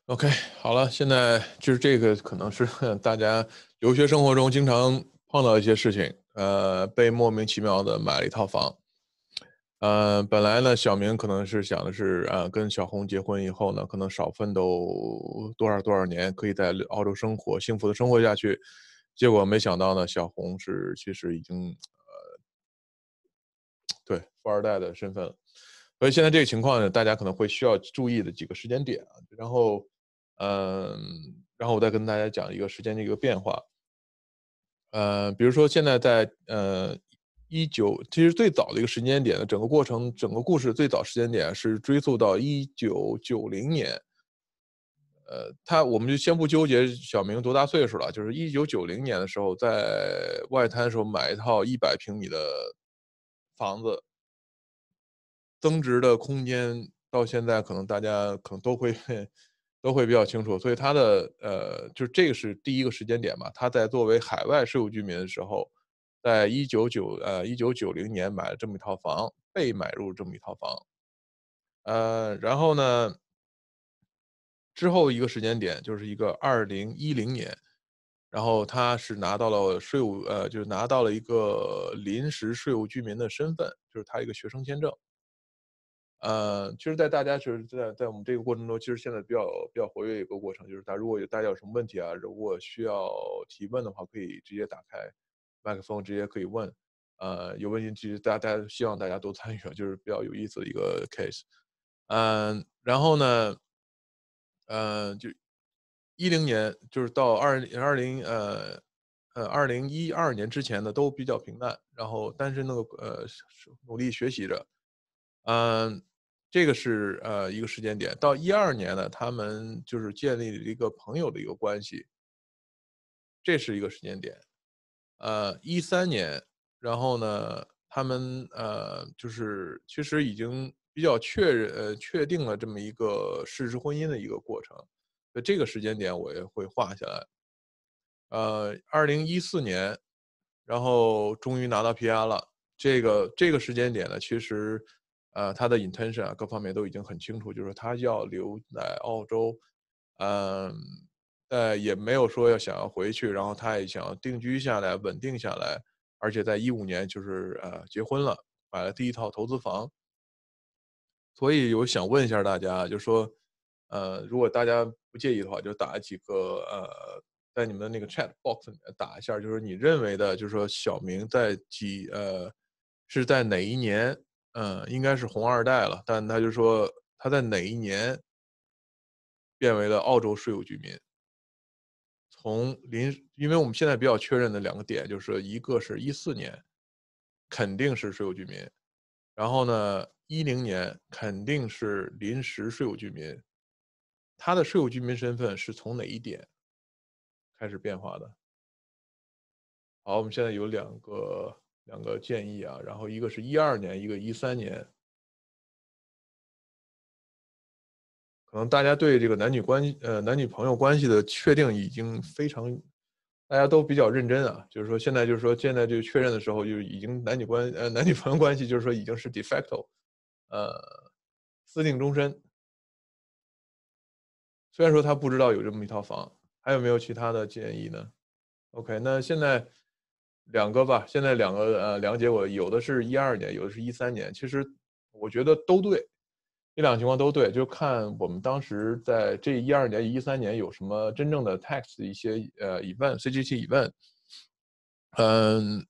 OK，好了，现在就是这个可能是 大家留学生活中经常碰到一些事情，呃，被莫名其妙的买了一套房，呃，本来呢，小明可能是想的是，呃，跟小红结婚以后呢，可能少奋斗多少多少年，可以在澳洲生活，幸福的生活下去，结果没想到呢，小红是其实已经，呃，对，富二代的身份了，所以现在这个情况呢，大家可能会需要注意的几个时间点啊，然后。嗯，然后我再跟大家讲一个时间的一个变化。呃，比如说现在在呃一九，其实最早的一个时间点的整个过程，整个故事最早时间点是追溯到一九九零年。呃，他我们就先不纠结小明多大岁数了，就是一九九零年的时候，在外滩的时候买一套一百平米的房子，增值的空间到现在可能大家可能都会。都会比较清楚，所以他的呃，就这个是第一个时间点嘛。他在作为海外税务居民的时候，在一九九呃一九九零年买了这么一套房，被买入这么一套房，呃，然后呢，之后一个时间点就是一个二零一零年，然后他是拿到了税务呃，就是拿到了一个临时税务居民的身份，就是他一个学生签证。呃，其实，在大家就是在在我们这个过程中，其实现在比较比较活跃一个过程，就是大如果有大家有什么问题啊，如果需要提问的话，可以直接打开麦克风，直接可以问。呃，有问题其实大家大家希望大家多参与，就是比较有意思的一个 case。嗯，然后呢，呃，就一零年就是到二二零呃呃二零一二年之前呢都比较平淡，然后但是那个呃努力学习着，嗯。这个是呃一个时间点，到一二年呢，他们就是建立了一个朋友的一个关系，这是一个时间点。呃，一三年，然后呢，他们呃就是其实已经比较确认呃确定了这么一个事实婚姻的一个过程，那这个时间点我也会画下来。呃，二零一四年，然后终于拿到 PR 了，这个这个时间点呢，其实。呃，他的 intention 啊，各方面都已经很清楚，就是他要留在澳洲，嗯，呃，也没有说要想要回去，然后他也想要定居下来，稳定下来，而且在一五年就是呃结婚了，买了第一套投资房。所以我想问一下大家，就是说，呃，如果大家不介意的话，就打几个呃，在你们的那个 chat box 里面打一下，就是你认为的，就是说小明在几呃是在哪一年？嗯，应该是红二代了，但他就说他在哪一年变为了澳洲税务居民？从临，因为我们现在比较确认的两个点，就是一个是一四年，肯定是税务居民，然后呢，一零年肯定是临时税务居民。他的税务居民身份是从哪一点开始变化的？好，我们现在有两个。两个建议啊，然后一个是一二年，一个一三年，可能大家对这个男女关系，呃，男女朋友关系的确定已经非常大家都比较认真啊，就是说现在就是说现在就确认的时候，就是已经男女关呃男女朋友关系就是说已经是 de facto，呃，私定终身。虽然说他不知道有这么一套房，还有没有其他的建议呢？OK，那现在两个吧，现在两个呃两个结果，有的是一二年，有的是一三年，其实我觉得都对。这两个情况都对，就看我们当时在这一二年、一三年有什么真正的 tax 的一些呃 event、CGT event。嗯，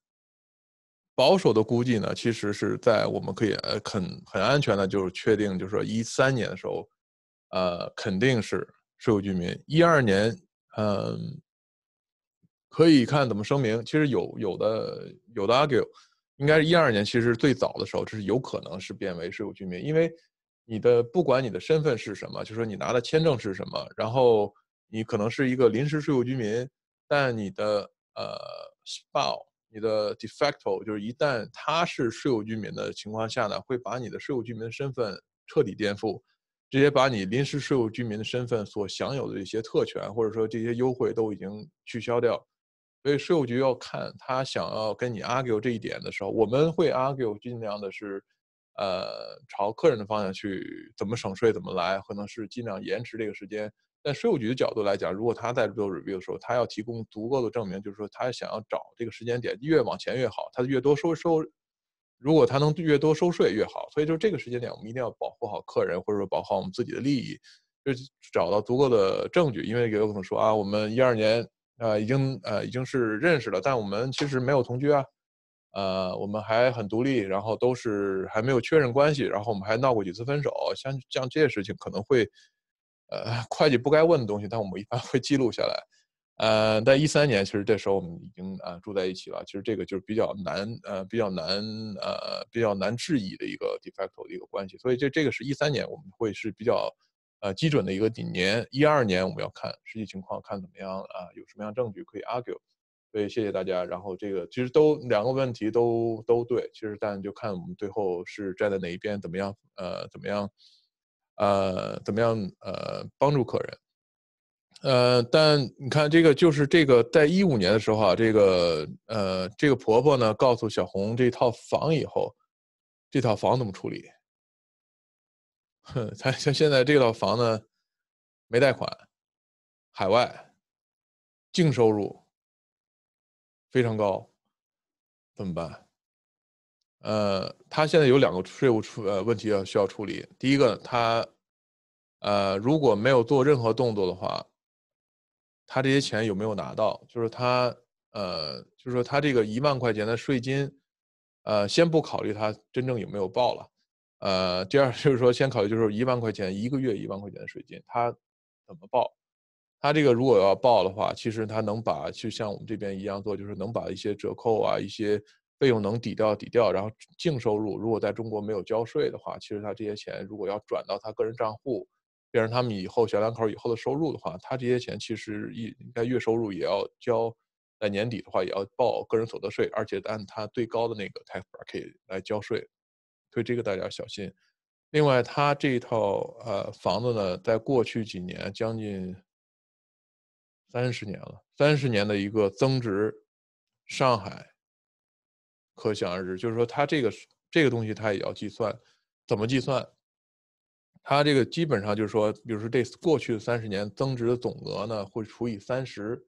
保守的估计呢，其实是在我们可以呃很很安全的，就是确定，就是说一三年的时候，呃，肯定是税务居民。一二年，嗯，可以看怎么声明。其实有有的有的 argue，应该是一二年，其实最早的时候，这是有可能是变为税务居民，因为。你的不管你的身份是什么，就说你拿的签证是什么，然后你可能是一个临时税务居民，但你的呃 s p o u s 你的 de facto，就是一旦他是税务居民的情况下呢，会把你的税务居民的身份彻底颠覆，直接把你临时税务居民的身份所享有的一些特权或者说这些优惠都已经取消掉，所以税务局要看他想要跟你 argue 这一点的时候，我们会 argue 尽量的是。呃，朝客人的方向去，怎么省税怎么来，可能是尽量延迟这个时间。但税务局的角度来讲，如果他在做 review 的时候，他要提供足够的证明，就是说他想要找这个时间点越往前越好，他越多收收，如果他能越多收税越好。所以就这个时间点，我们一定要保护好客人，或者说保护好我们自己的利益，就找到足够的证据。因为有可能说啊，我们一二年啊已经呃已经是认识了，但我们其实没有同居啊。呃，我们还很独立，然后都是还没有确认关系，然后我们还闹过几次分手，像像这些事情可能会，呃，会计不该问的东西，但我们一般会记录下来。呃，在一三年，其实这时候我们已经啊住在一起了，其实这个就是比较难，呃，比较难，呃，比较难质疑的一个 de facto 的一个关系，所以这这个是一三年我们会是比较呃基准的一个底年，一二年我们要看实际情况，看怎么样啊，有什么样证据可以 argue。所以谢谢大家。然后这个其实都两个问题都都对，其实但就看我们最后是站在哪一边，怎么样呃怎么样呃怎么样呃帮助客人。呃，但你看这个就是这个在一五年的时候啊，这个呃这个婆婆呢告诉小红这套房以后，这套房怎么处理？哼，她像现在这套房呢没贷款，海外净收入。非常高，怎么办？呃，他现在有两个税务处呃问题要需要处理。第一个，他呃如果没有做任何动作的话，他这些钱有没有拿到？就是他呃，就是说他这个一万块钱的税金，呃，先不考虑他真正有没有报了。呃，第二就是说，先考虑就是一万块钱一个月一万块钱的税金，他怎么报？他这个如果要报的话，其实他能把就像我们这边一样做，就是能把一些折扣啊、一些费用能抵掉、抵掉，然后净收入如果在中国没有交税的话，其实他这些钱如果要转到他个人账户，变成他们以后小两口以后的收入的话，他这些钱其实一应该月收入也要交，在年底的话也要报个人所得税，而且按他最高的那个 tax bracket 来交税，所以这个大家小心。另外，他这一套呃房子呢，在过去几年将近。三十年了，三十年的一个增值，上海可想而知。就是说，它这个这个东西，它也要计算，怎么计算？它这个基本上就是说，比如说这过去的三十年增值的总额呢，会除以三十，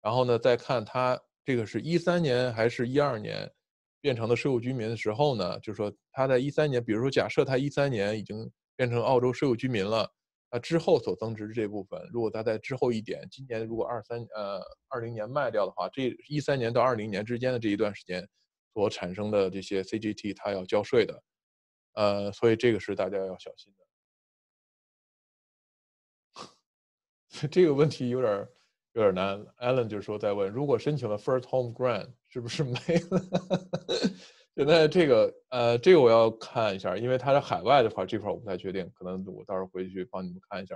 然后呢，再看它这个是一三年还是一二年变成了税务居民的时候呢，就是说他在一三年，比如说假设他一三年已经变成澳洲税务居民了。那之后所增值这部分，如果他在之后一点，今年如果二三呃二零年卖掉的话，这一三年到二零年之间的这一段时间所产生的这些 CGT，它要交税的，呃，所以这个是大家要小心的。这个问题有点有点难，Allen 就说在问，如果申请了 First Home Grant，是不是没了？现在这个呃，这个我要看一下，因为它是海外的话，这块我不太确定，可能我到时候回去帮你们看一下。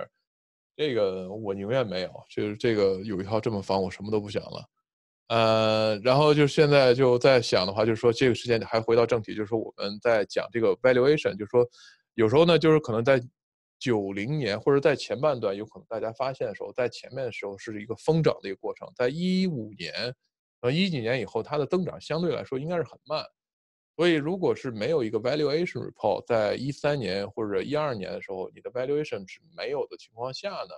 这个我宁愿没有，就是这个有一套这么房，我什么都不想了。呃，然后就现在就在想的话，就是说这个时间还回到正题，就是说我们在讲这个 valuation，就是说有时候呢，就是可能在九零年或者在前半段，有可能大家发现的时候，在前面的时候是一个疯涨的一个过程，在一五年，呃一几年以后，它的增长相对来说应该是很慢。所以，如果是没有一个 valuation report，在一三年或者一二年的时候，你的 valuation 是没有的情况下呢，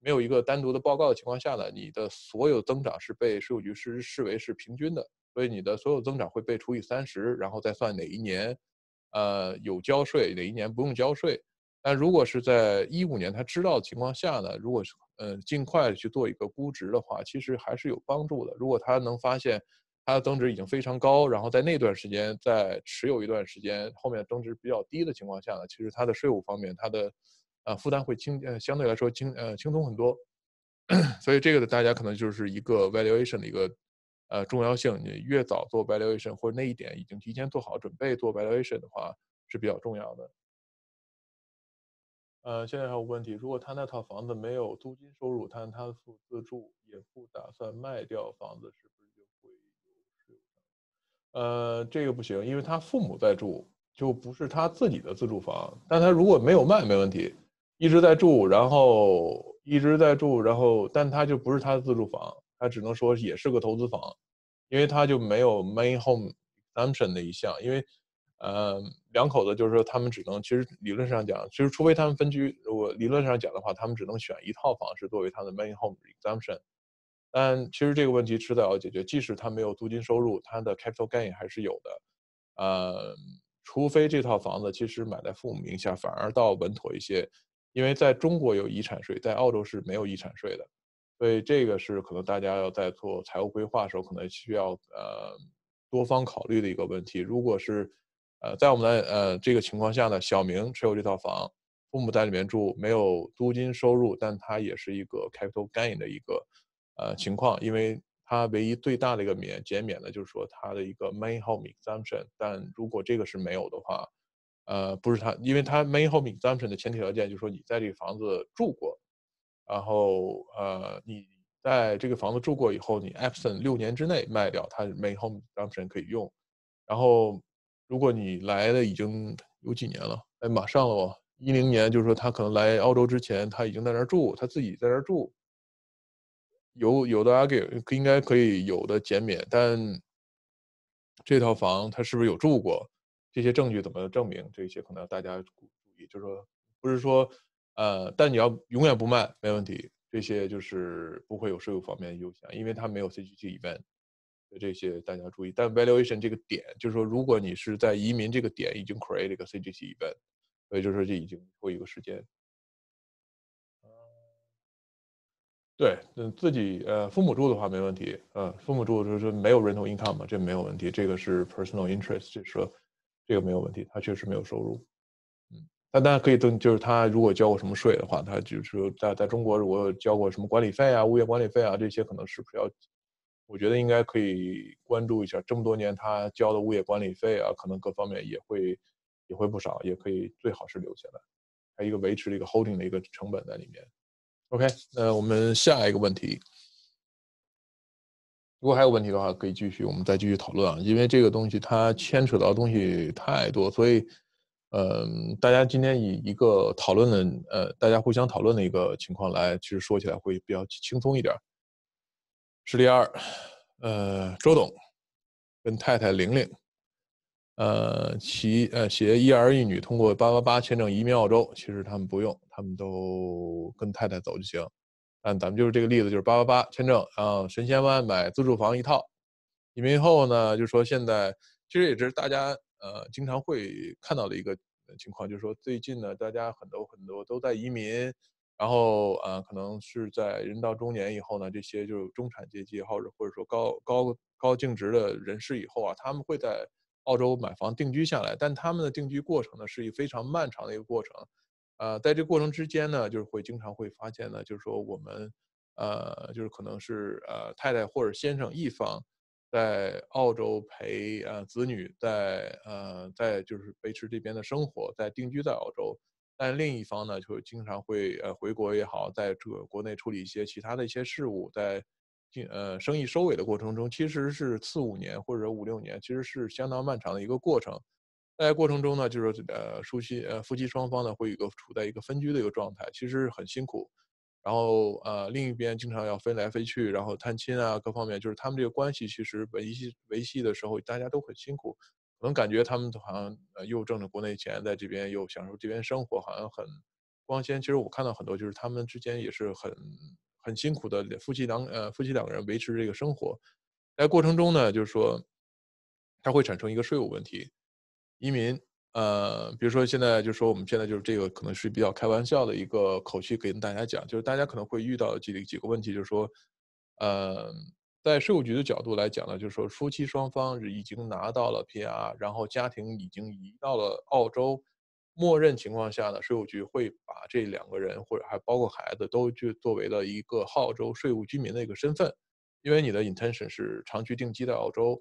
没有一个单独的报告的情况下呢，你的所有增长是被税务局视视为是平均的，所以你的所有增长会被除以三十，然后再算哪一年，呃，有交税，哪一年不用交税。但如果是在一五年他知道的情况下呢，如果是呃尽快去做一个估值的话，其实还是有帮助的。如果他能发现。它的增值已经非常高，然后在那段时间在持有一段时间，后面增值比较低的情况下呢，其实它的税务方面它的呃负担会轻呃相对来说轻呃轻松很多，所以这个的大家可能就是一个 valuation 的一个呃重要性，你越早做 valuation 或者那一点已经提前做好准备做 valuation 的话是比较重要的。呃，现在还有问题，如果他那套房子没有租金收入，但他付自住，也不打算卖掉房子是？呃，这个不行，因为他父母在住，就不是他自己的自住房。但他如果没有卖，没问题，一直在住，然后一直在住，然后，但他就不是他的自住房，他只能说也是个投资房，因为他就没有 main home exemption 的一项。因为，呃，两口子就是说，他们只能，其实理论上讲，其实除非他们分居，如果理论上讲的话，他们只能选一套房是作为他的 main home exemption。但其实这个问题迟早要解决，即使他没有租金收入，他的 capital gain 还是有的。呃，除非这套房子其实买在父母名下，反而倒稳妥一些，因为在中国有遗产税，在澳洲是没有遗产税的，所以这个是可能大家要在做财务规划的时候，可能需要呃多方考虑的一个问题。如果是呃在我们的呃这个情况下呢，小明持有这套房，父母在里面住，没有租金收入，但他也是一个 capital gain 的一个。呃，情况，因为它唯一最大的一个免减免的，就是说它的一个 main home exemption。但如果这个是没有的话，呃，不是它，因为它 main home exemption 的前提条件就是说你在这个房子住过，然后呃，你在这个房子住过以后，你 absent 六年之内卖掉，它 main home exemption 可以用。然后如果你来的已经有几年了，哎，马上了哦，一零年，就是说他可能来澳洲之前，他已经在那儿住，他自己在那儿住。有有的给应该可以有的减免，但这套房他是不是有住过？这些证据怎么证明？这些可能大家注意，就是说不是说呃，但你要永远不卖没问题，这些就是不会有税务方面的优先，因为它没有 CGT event，这些大家注意。但 valuation 这个点，就是说如果你是在移民这个点已经 create 一个 CGT event，所以就是说这已经过一个时间。对，嗯，自己呃，父母住的话没问题，嗯，父母住就是没有 rental income 嘛，这没有问题，这个是 personal interest，就是说这个没有问题，他确实没有收入，嗯，但大家可以等，就是他如果交过什么税的话，他就是在在中国如果交过什么管理费啊、物业管理费啊这些，可能是不是要，我觉得应该可以关注一下，这么多年他交的物业管理费啊，可能各方面也会也会不少，也可以最好是留下来，还有一个维持的一个 holding 的一个成本在里面。OK，那我们下一个问题，如果还有问题的话，可以继续，我们再继续讨论啊。因为这个东西它牵扯到东西太多，所以，嗯，大家今天以一个讨论的，呃，大家互相讨论的一个情况来，其实说起来会比较轻松一点。事例二，呃，周董跟太太玲玲。呃，其呃携一儿一女通过八八八签证移民澳洲，其实他们不用，他们都跟太太走就行。但咱们就是这个例子，就是八八八签证啊，神仙湾买自住房一套，移民后呢，就说现在其实也是大家呃经常会看到的一个情况，就是说最近呢，大家很多很多都在移民，然后呃可能是在人到中年以后呢，这些就是中产阶级或者或者说高高高净值的人士以后啊，他们会在。澳洲买房定居下来，但他们的定居过程呢是一个非常漫长的一个过程，呃，在这过程之间呢，就是会经常会发现呢，就是说我们，呃，就是可能是呃太太或者先生一方，在澳洲陪呃子女在呃在就是维持这边的生活，在定居在澳洲，但另一方呢就经常会呃回国也好，在这个国内处理一些其他的一些事务，在。进呃生意收尾的过程中，其实是四五年或者五六年，其实是相当漫长的一个过程。在过程中呢，就是呃，夫妻呃夫妻双方呢会有一个处在一个分居的一个状态，其实很辛苦。然后呃，另一边经常要飞来飞去，然后探亲啊，各方面就是他们这个关系其实维系维系的时候，大家都很辛苦，能感觉他们好像又挣着国内钱，在这边又享受这边生活，好像很光鲜。其实我看到很多就是他们之间也是很很辛苦的夫妻两呃夫妻两个人维持这个生活，在过程中呢，就是说它会产生一个税务问题。移民，呃，比如说现在就说我们现在就是这个可能是比较开玩笑的一个口气跟大家讲，就是大家可能会遇到几几个问题，就是说，呃，在税务局的角度来讲呢，就是说夫妻双方已经拿到了 PR，然后家庭已经移到了澳洲，默认情况下呢，税务局会把这两个人或者还包括孩子都就作为了一个澳洲税务居民的一个身份，因为你的 intention 是长期定居在澳洲。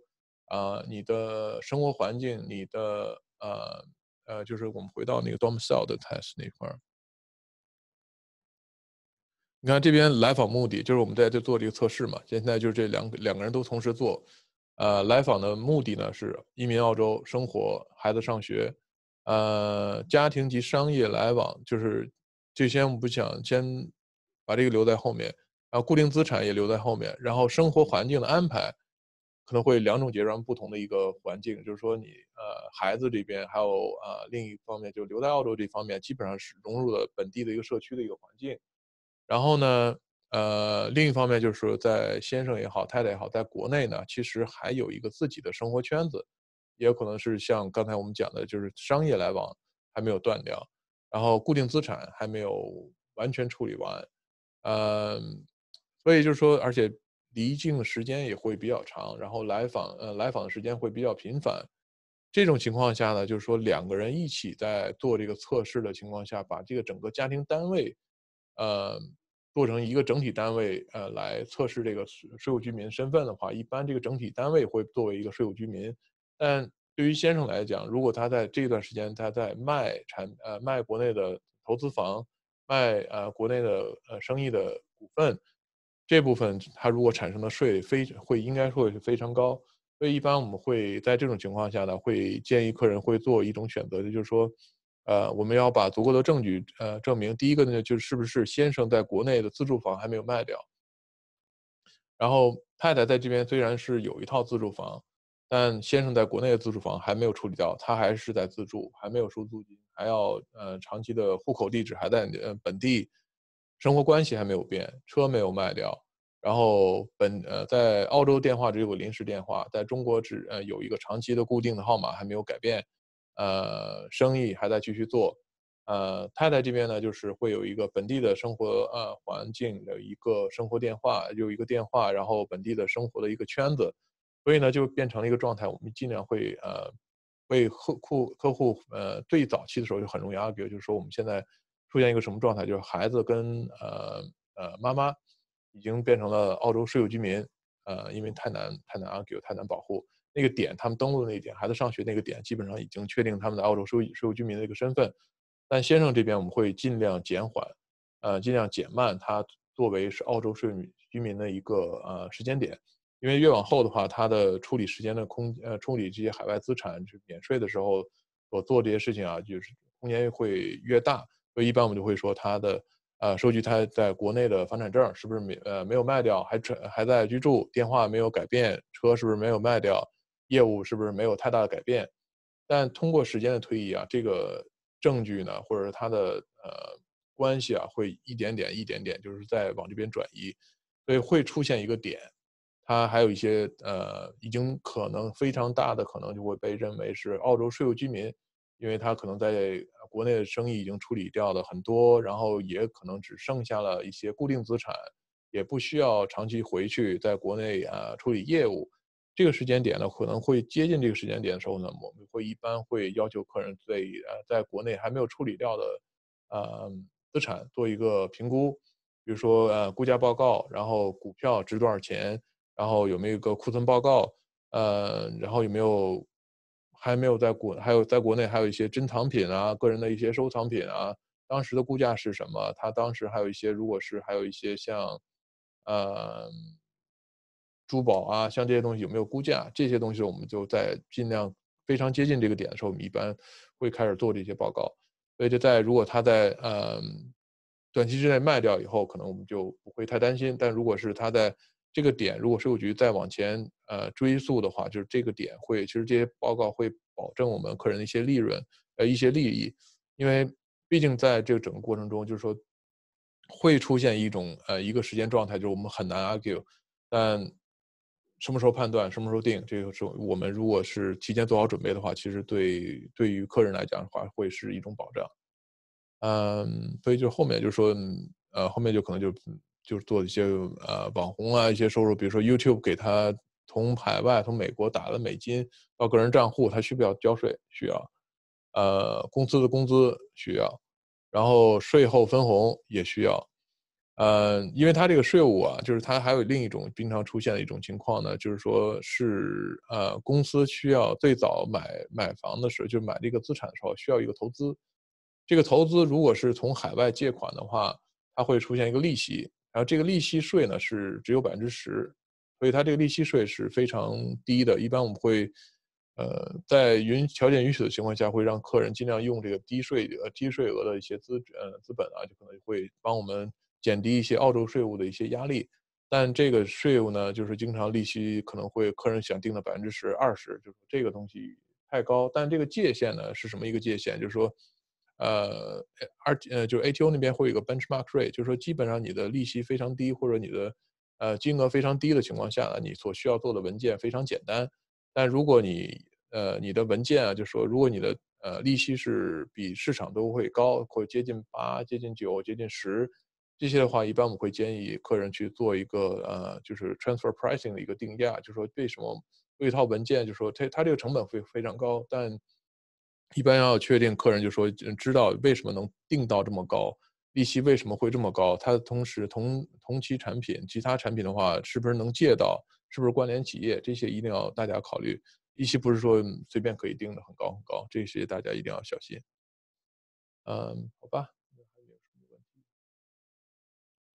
啊，你的生活环境，你的呃呃，就是我们回到那个 domicile 的 test 那块儿。你看这边来访目的，就是我们在这做这个测试嘛。现在就是这两两个人都同时做，呃，来访的目的呢是移民澳洲生活，孩子上学，呃，家庭及商业来往，就是这些我们不想先把这个留在后面，然后固定资产也留在后面，然后生活环境的安排。可能会两种截然不同的一个环境，就是说你呃孩子这边还有呃另一方面就留在澳洲这方面，基本上是融入了本地的一个社区的一个环境。然后呢，呃另一方面就是说在先生也好，太太也好，在国内呢，其实还有一个自己的生活圈子，也可能是像刚才我们讲的，就是商业来往还没有断掉，然后固定资产还没有完全处理完，嗯，所以就是说，而且。离境的时间也会比较长，然后来访呃来访的时间会比较频繁。这种情况下呢，就是说两个人一起在做这个测试的情况下，把这个整个家庭单位，呃，做成一个整体单位，呃，来测试这个税务居民身份的话，一般这个整体单位会作为一个税务居民。但对于先生来讲，如果他在这段时间他在卖产呃卖国内的投资房，卖呃国内的呃生意的股份。这部分他如果产生的税非会应该会是非常高，所以一般我们会在这种情况下呢，会建议客人会做一种选择，就是说，呃，我们要把足够的证据，呃，证明第一个呢，就是是不是先生在国内的自住房还没有卖掉，然后太太在这边虽然是有一套自住房，但先生在国内的自住房还没有处理掉，他还是在自住，还没有收租金，还要呃长期的户口地址还在呃本地。生活关系还没有变，车没有卖掉，然后本呃在澳洲电话只有个临时电话，在中国只呃有一个长期的固定的号码还没有改变，呃生意还在继续做，呃太太这边呢就是会有一个本地的生活呃环境的一个生活电话，有一个电话，然后本地的生活的一个圈子，所以呢就变成了一个状态，我们尽量会呃为客户客户呃最早期的时候就很容易 argue，就是说我们现在。出现一个什么状态？就是孩子跟呃呃妈妈已经变成了澳洲税务居民，呃，因为太难太难 argue 太难保护那个点，他们登录的那一点，孩子上学那个点，基本上已经确定他们的澳洲税务税务居民的一个身份。但先生这边我们会尽量减缓，呃，尽量减慢他作为是澳洲税居民的一个呃时间点，因为越往后的话，他的处理时间的空呃处理这些海外资产就免税的时候所做这些事情啊，就是空间会越大。所以一般我们就会说他的呃收据他在国内的房产证是不是没呃没有卖掉，还还在居住，电话没有改变，车是不是没有卖掉，业务是不是没有太大的改变？但通过时间的推移啊，这个证据呢，或者是他的呃关系啊，会一点点一点点就是在往这边转移，所以会出现一个点，他还有一些呃已经可能非常大的可能就会被认为是澳洲税务居民。因为他可能在国内的生意已经处理掉了很多，然后也可能只剩下了一些固定资产，也不需要长期回去在国内啊处理业务。这个时间点呢，可能会接近这个时间点的时候呢，我们会一般会要求客人对呃在国内还没有处理掉的呃资产做一个评估，比如说呃估价报告，然后股票值多少钱，然后有没有一个库存报告，呃，然后有没有。还没有在国，还有在国内还有一些珍藏品啊，个人的一些收藏品啊，当时的估价是什么？他当时还有一些，如果是还有一些像，呃，珠宝啊，像这些东西有没有估价？这些东西我们就在尽量非常接近这个点的时候，我们一般会开始做这些报告。所以就在如果它在呃短期之内卖掉以后，可能我们就不会太担心。但如果是它在这个点，如果税务局再往前呃追溯的话，就是这个点会，其实这些报告会保证我们客人的一些利润呃一些利益，因为毕竟在这个整个过程中，就是说会出现一种呃一个时间状态，就是我们很难 argue，但什么时候判断，什么时候定，这个是我们如果是提前做好准备的话，其实对对于客人来讲的话，会是一种保障。嗯，所以就后面就说，呃，后面就可能就就是做一些呃网红啊一些收入，比如说 YouTube 给他从海外从美国打了美金到个人账户，他需不需要交税？需要。呃，公司的工资需要，然后税后分红也需要。呃，因为它这个税务啊，就是它还有另一种经常出现的一种情况呢，就是说是呃，公司需要最早买买房的时候，就买这个资产的时候需要一个投资，这个投资如果是从海外借款的话，它会出现一个利息，然后这个利息税呢是只有百分之十，所以它这个利息税是非常低的。一般我们会呃在允条件允许的情况下，会让客人尽量用这个低税呃低税额的一些资呃资本啊，就可能会帮我们。减低一些澳洲税务的一些压力，但这个税务呢，就是经常利息可能会客人想定的百分之十、二十，就是这个东西太高。但这个界限呢是什么一个界限？就是说，呃，二呃，就是 ATO 那边会有一个 benchmark rate，就是说基本上你的利息非常低或者你的呃金额非常低的情况下呢，你所需要做的文件非常简单。但如果你呃你的文件啊，就是说如果你的呃利息是比市场都会高，或接近八、接近九、接近十。这些的话，一般我们会建议客人去做一个呃，就是 transfer pricing 的一个定价，就是说为什么一套文件，就是说它它这个成本会非常高，但一般要确定客人就说知道为什么能定到这么高，利息为什么会这么高，它同时同同期产品其他产品的话是不是能借到，是不是关联企业，这些一定要大家考虑，利息不是说随便可以定的很高很高，这些大家一定要小心。嗯，好吧。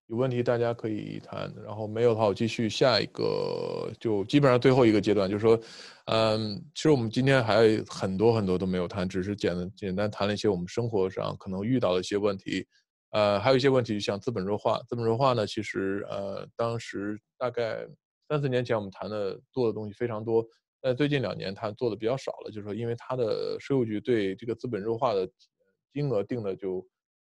有问题大家可以谈，然后没有的话我继续下一个，就基本上最后一个阶段，就是说，嗯，其实我们今天还很多很多都没有谈，只是简简单谈了一些我们生活上可能遇到的一些问题，呃，还有一些问题像资本弱化，资本弱化呢，其实呃，当时大概三四年前我们谈的做的东西非常多，但最近两年它做的比较少了，就是说因为它的税务局对这个资本弱化的金额定的就。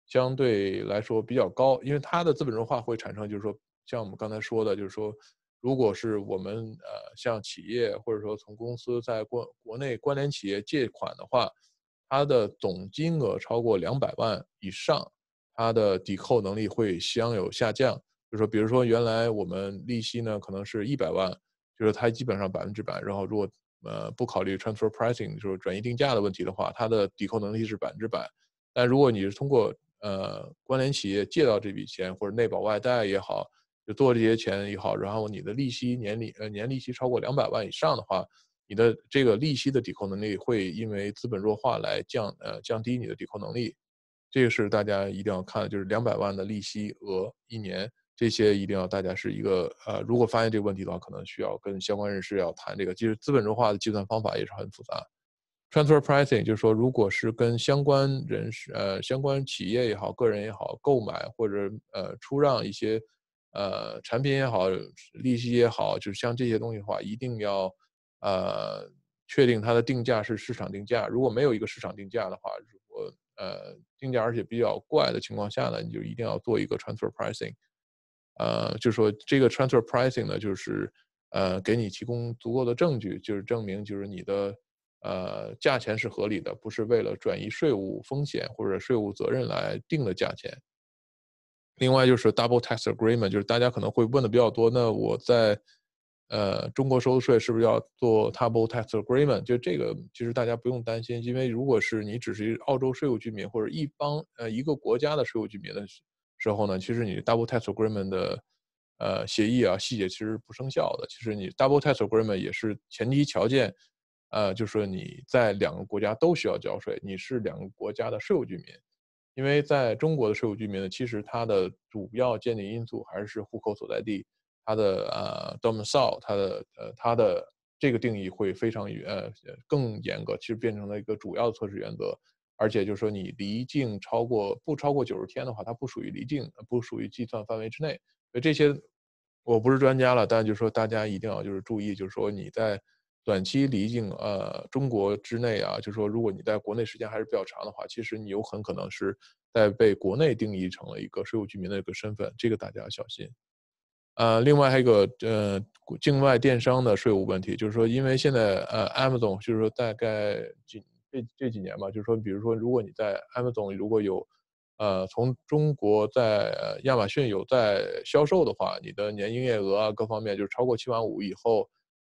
相对来说比较高，因为它的资本弱化会产生，就是说，像我们刚才说的，就是说，如果是我们呃像企业或者说从公司在国国内关联企业借款的话，它的总金额超过两百万以上，它的抵扣能力会相有下降。就是说，比如说原来我们利息呢可能是一百万，就是它基本上百分之百，然后如果呃不考虑 transfer pricing 就是转移定价的问题的话，它的抵扣能力是百分之百。但如果你是通过呃，关联企业借到这笔钱，或者内保外贷也好，就做这些钱也好，然后你的利息年利呃年利息超过两百万以上的话，你的这个利息的抵扣能力会因为资本弱化来降呃降低你的抵扣能力，这个是大家一定要看，就是两百万的利息额一年，这些一定要大家是一个呃，如果发现这个问题的话，可能需要跟相关人士要谈这个，其实资本弱化的计算方法也是很复杂。Transfer pricing 就是说，如果是跟相关人士、呃相关企业也好、个人也好购买或者呃出让一些呃产品也好、利息也好，就是像这些东西的话，一定要呃确定它的定价是市场定价。如果没有一个市场定价的话，如果呃定价而且比较怪的情况下呢，你就一定要做一个 transfer pricing。呃，就是说这个 transfer pricing 呢，就是呃给你提供足够的证据，就是证明就是你的。呃，价钱是合理的，不是为了转移税务风险或者税务责任来定的价钱。另外就是 double tax agreement，就是大家可能会问的比较多。那我在呃中国收的税是不是要做 double tax agreement？就这个其实大家不用担心，因为如果是你只是澳洲税务居民或者一方呃一个国家的税务居民的时候呢，其实你 double tax agreement 的呃协议啊细节其实不生效的。其实你 double tax agreement 也是前提条件。呃，就是说你在两个国家都需要交税，你是两个国家的税务居民，因为在中国的税务居民呢，其实它的主要鉴定因素还是户口所在地，它的呃 domicile，它的呃它的这个定义会非常严呃更严格，其实变成了一个主要的测试原则。而且就是说，你离境超过不超过九十天的话，它不属于离境，不属于计算范围之内。所以这些我不是专家了，但就是说大家一定要就是注意，就是说你在短期离境呃中国之内啊，就是说如果你在国内时间还是比较长的话，其实你有很可能是在被国内定义成了一个税务居民的一个身份，这个大家要小心。呃，另外还有一个呃境外电商的税务问题，就是说因为现在呃 Amazon 就是说大概几。这这几年嘛，就是说，比如说，如果你在 Amazon 如果有，呃，从中国在亚马逊有在销售的话，你的年营业额啊各方面就是超过七万五以后，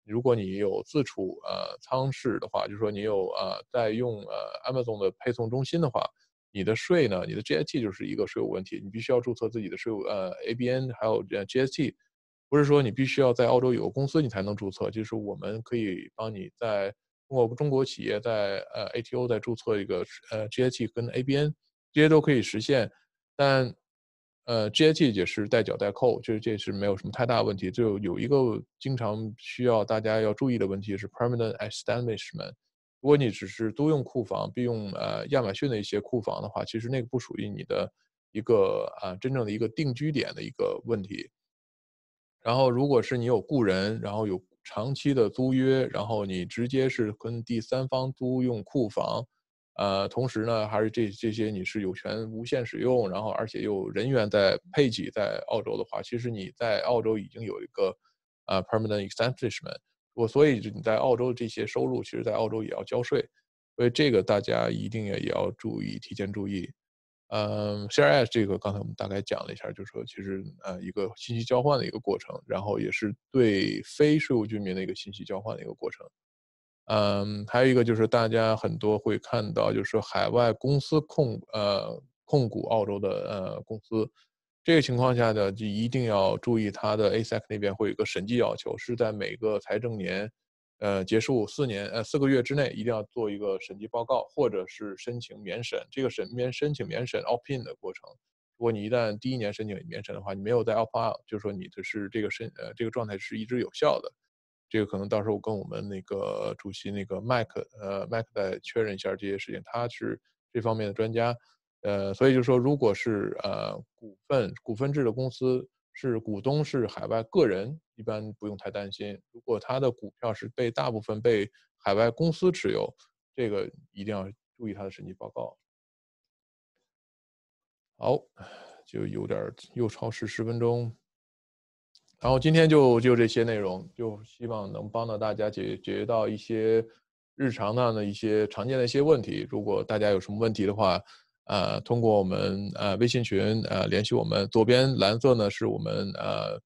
如果你有自储呃仓室的话，就是说你有呃在用呃 Amazon 的配送中心的话，你的税呢，你的 GST 就是一个税务问题，你必须要注册自己的税务呃 ABN 还有 GST，不是说你必须要在澳洲有个公司你才能注册，就是我们可以帮你在。通过中国企业在呃 ATO 在注册一个呃 GST 跟 ABN，这些都可以实现，但呃 GST 也是代缴代扣，就是这是没有什么太大问题。就有一个经常需要大家要注意的问题是 permanent establishment。如果你只是租用库房，并用呃亚马逊的一些库房的话，其实那个不属于你的一个啊真正的一个定居点的一个问题。然后如果是你有雇人，然后有长期的租约，然后你直接是跟第三方租用库房，呃，同时呢，还是这这些你是有权无限使用，然后而且又人员在配给在澳洲的话，其实你在澳洲已经有一个呃 permanent establishment，我所以你在澳洲这些收入，其实在澳洲也要交税，所以这个大家一定也也要注意，提前注意。嗯，CRS 这个刚才我们大概讲了一下，就是说其实呃一个信息交换的一个过程，然后也是对非税务居民的一个信息交换的一个过程。嗯，还有一个就是大家很多会看到，就是海外公司控呃控股澳洲的呃公司，这个情况下呢，就一定要注意它的 ASIC 那边会有一个审计要求，是在每个财政年。呃，结束四年呃四个月之内一定要做一个审计报告，或者是申请免审。这个审免申请免审 opt in 的过程，如果你一旦第一年申请免审的话，你没有在 opt out，就说你的是这个申呃这个状态是一直有效的。这个可能到时候跟我们那个主席那个麦克呃麦克再确认一下这些事情，他是这方面的专家。呃，所以就说如果是呃股份股份制的公司。是股东是海外个人，一般不用太担心。如果他的股票是被大部分被海外公司持有，这个一定要注意他的审计报告。好，就有点又超时十分钟，然后今天就就这些内容，就希望能帮到大家解决到一些日常上的一些常见的一些问题。如果大家有什么问题的话，呃，通过我们呃微信群呃联系我们，左边蓝色呢是我们呃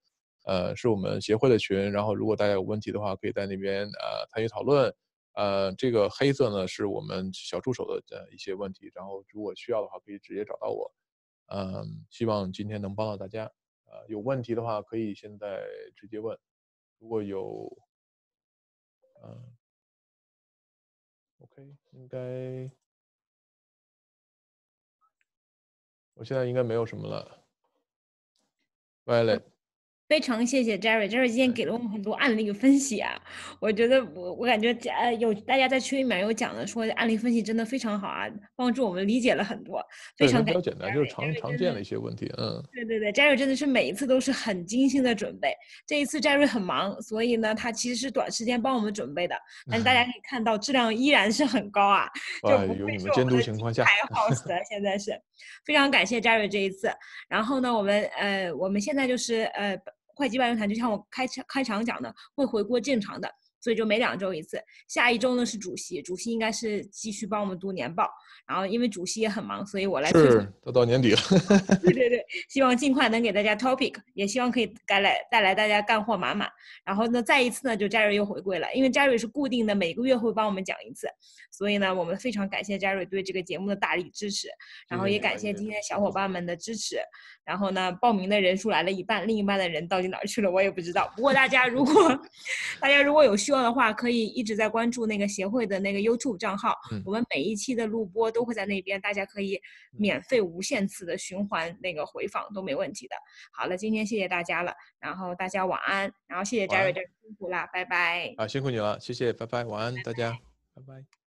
呃是我们协会的群，然后如果大家有问题的话，可以在那边呃参与讨论。呃，这个黑色呢是我们小助手的呃一些问题，然后如果需要的话可以直接找到我。嗯，希望今天能帮到大家。呃，有问题的话可以现在直接问。如果有，嗯，OK，应该。我现在应该没有什么了，Violet。非常谢谢 Jerry，Jerry 今天给了我们很多案例分析啊，我觉得我我感觉呃有大家在群里面有讲的说案例分析真的非常好啊，帮助我们理解了很多，非常比较简单，就是常常见的一些问题，嗯，对对对，Jerry 真的是每一次都是很精心的准备，这一次 Jerry 很忙，所以呢他其实是短时间帮我们准备的，但是大家可以看到质量依然是很高啊，就有你们监督情况下，太好了，现在是。非常感谢 Jerry 这一次，然后呢我们呃我们现在就是呃。快几百人谈就像我开场开场讲的，会回归正常的，所以就每两周一次。下一周呢是主席，主席应该是继续帮我们读年报。然后因为主席也很忙，所以我来。是，都到年底了。对对对，希望尽快能给大家 topic，也希望可以带来带来大家干货满满。然后呢，再一次呢，就 Jerry 又回归了，因为 Jerry 是固定的，每个月会帮我们讲一次，所以呢，我们非常感谢 Jerry 对这个节目的大力支持，然后也感谢今天小伙伴们的支持。然后呢，报名的人数来了一半，另一半的人到底哪儿去了，我也不知道。不过大家如果 大家如果有需要的话，可以一直在关注那个协会的那个 YouTube 账号，我们每一期的录播都会在那边，大家可以免费无限次的循环那个回放都没问题的。好了，今天谢谢大家了，然后大家晚安，然后谢谢 Jerry 这辛苦。苦啦，拜拜。啊，辛苦你了，谢谢，拜拜，晚安，大家，拜拜。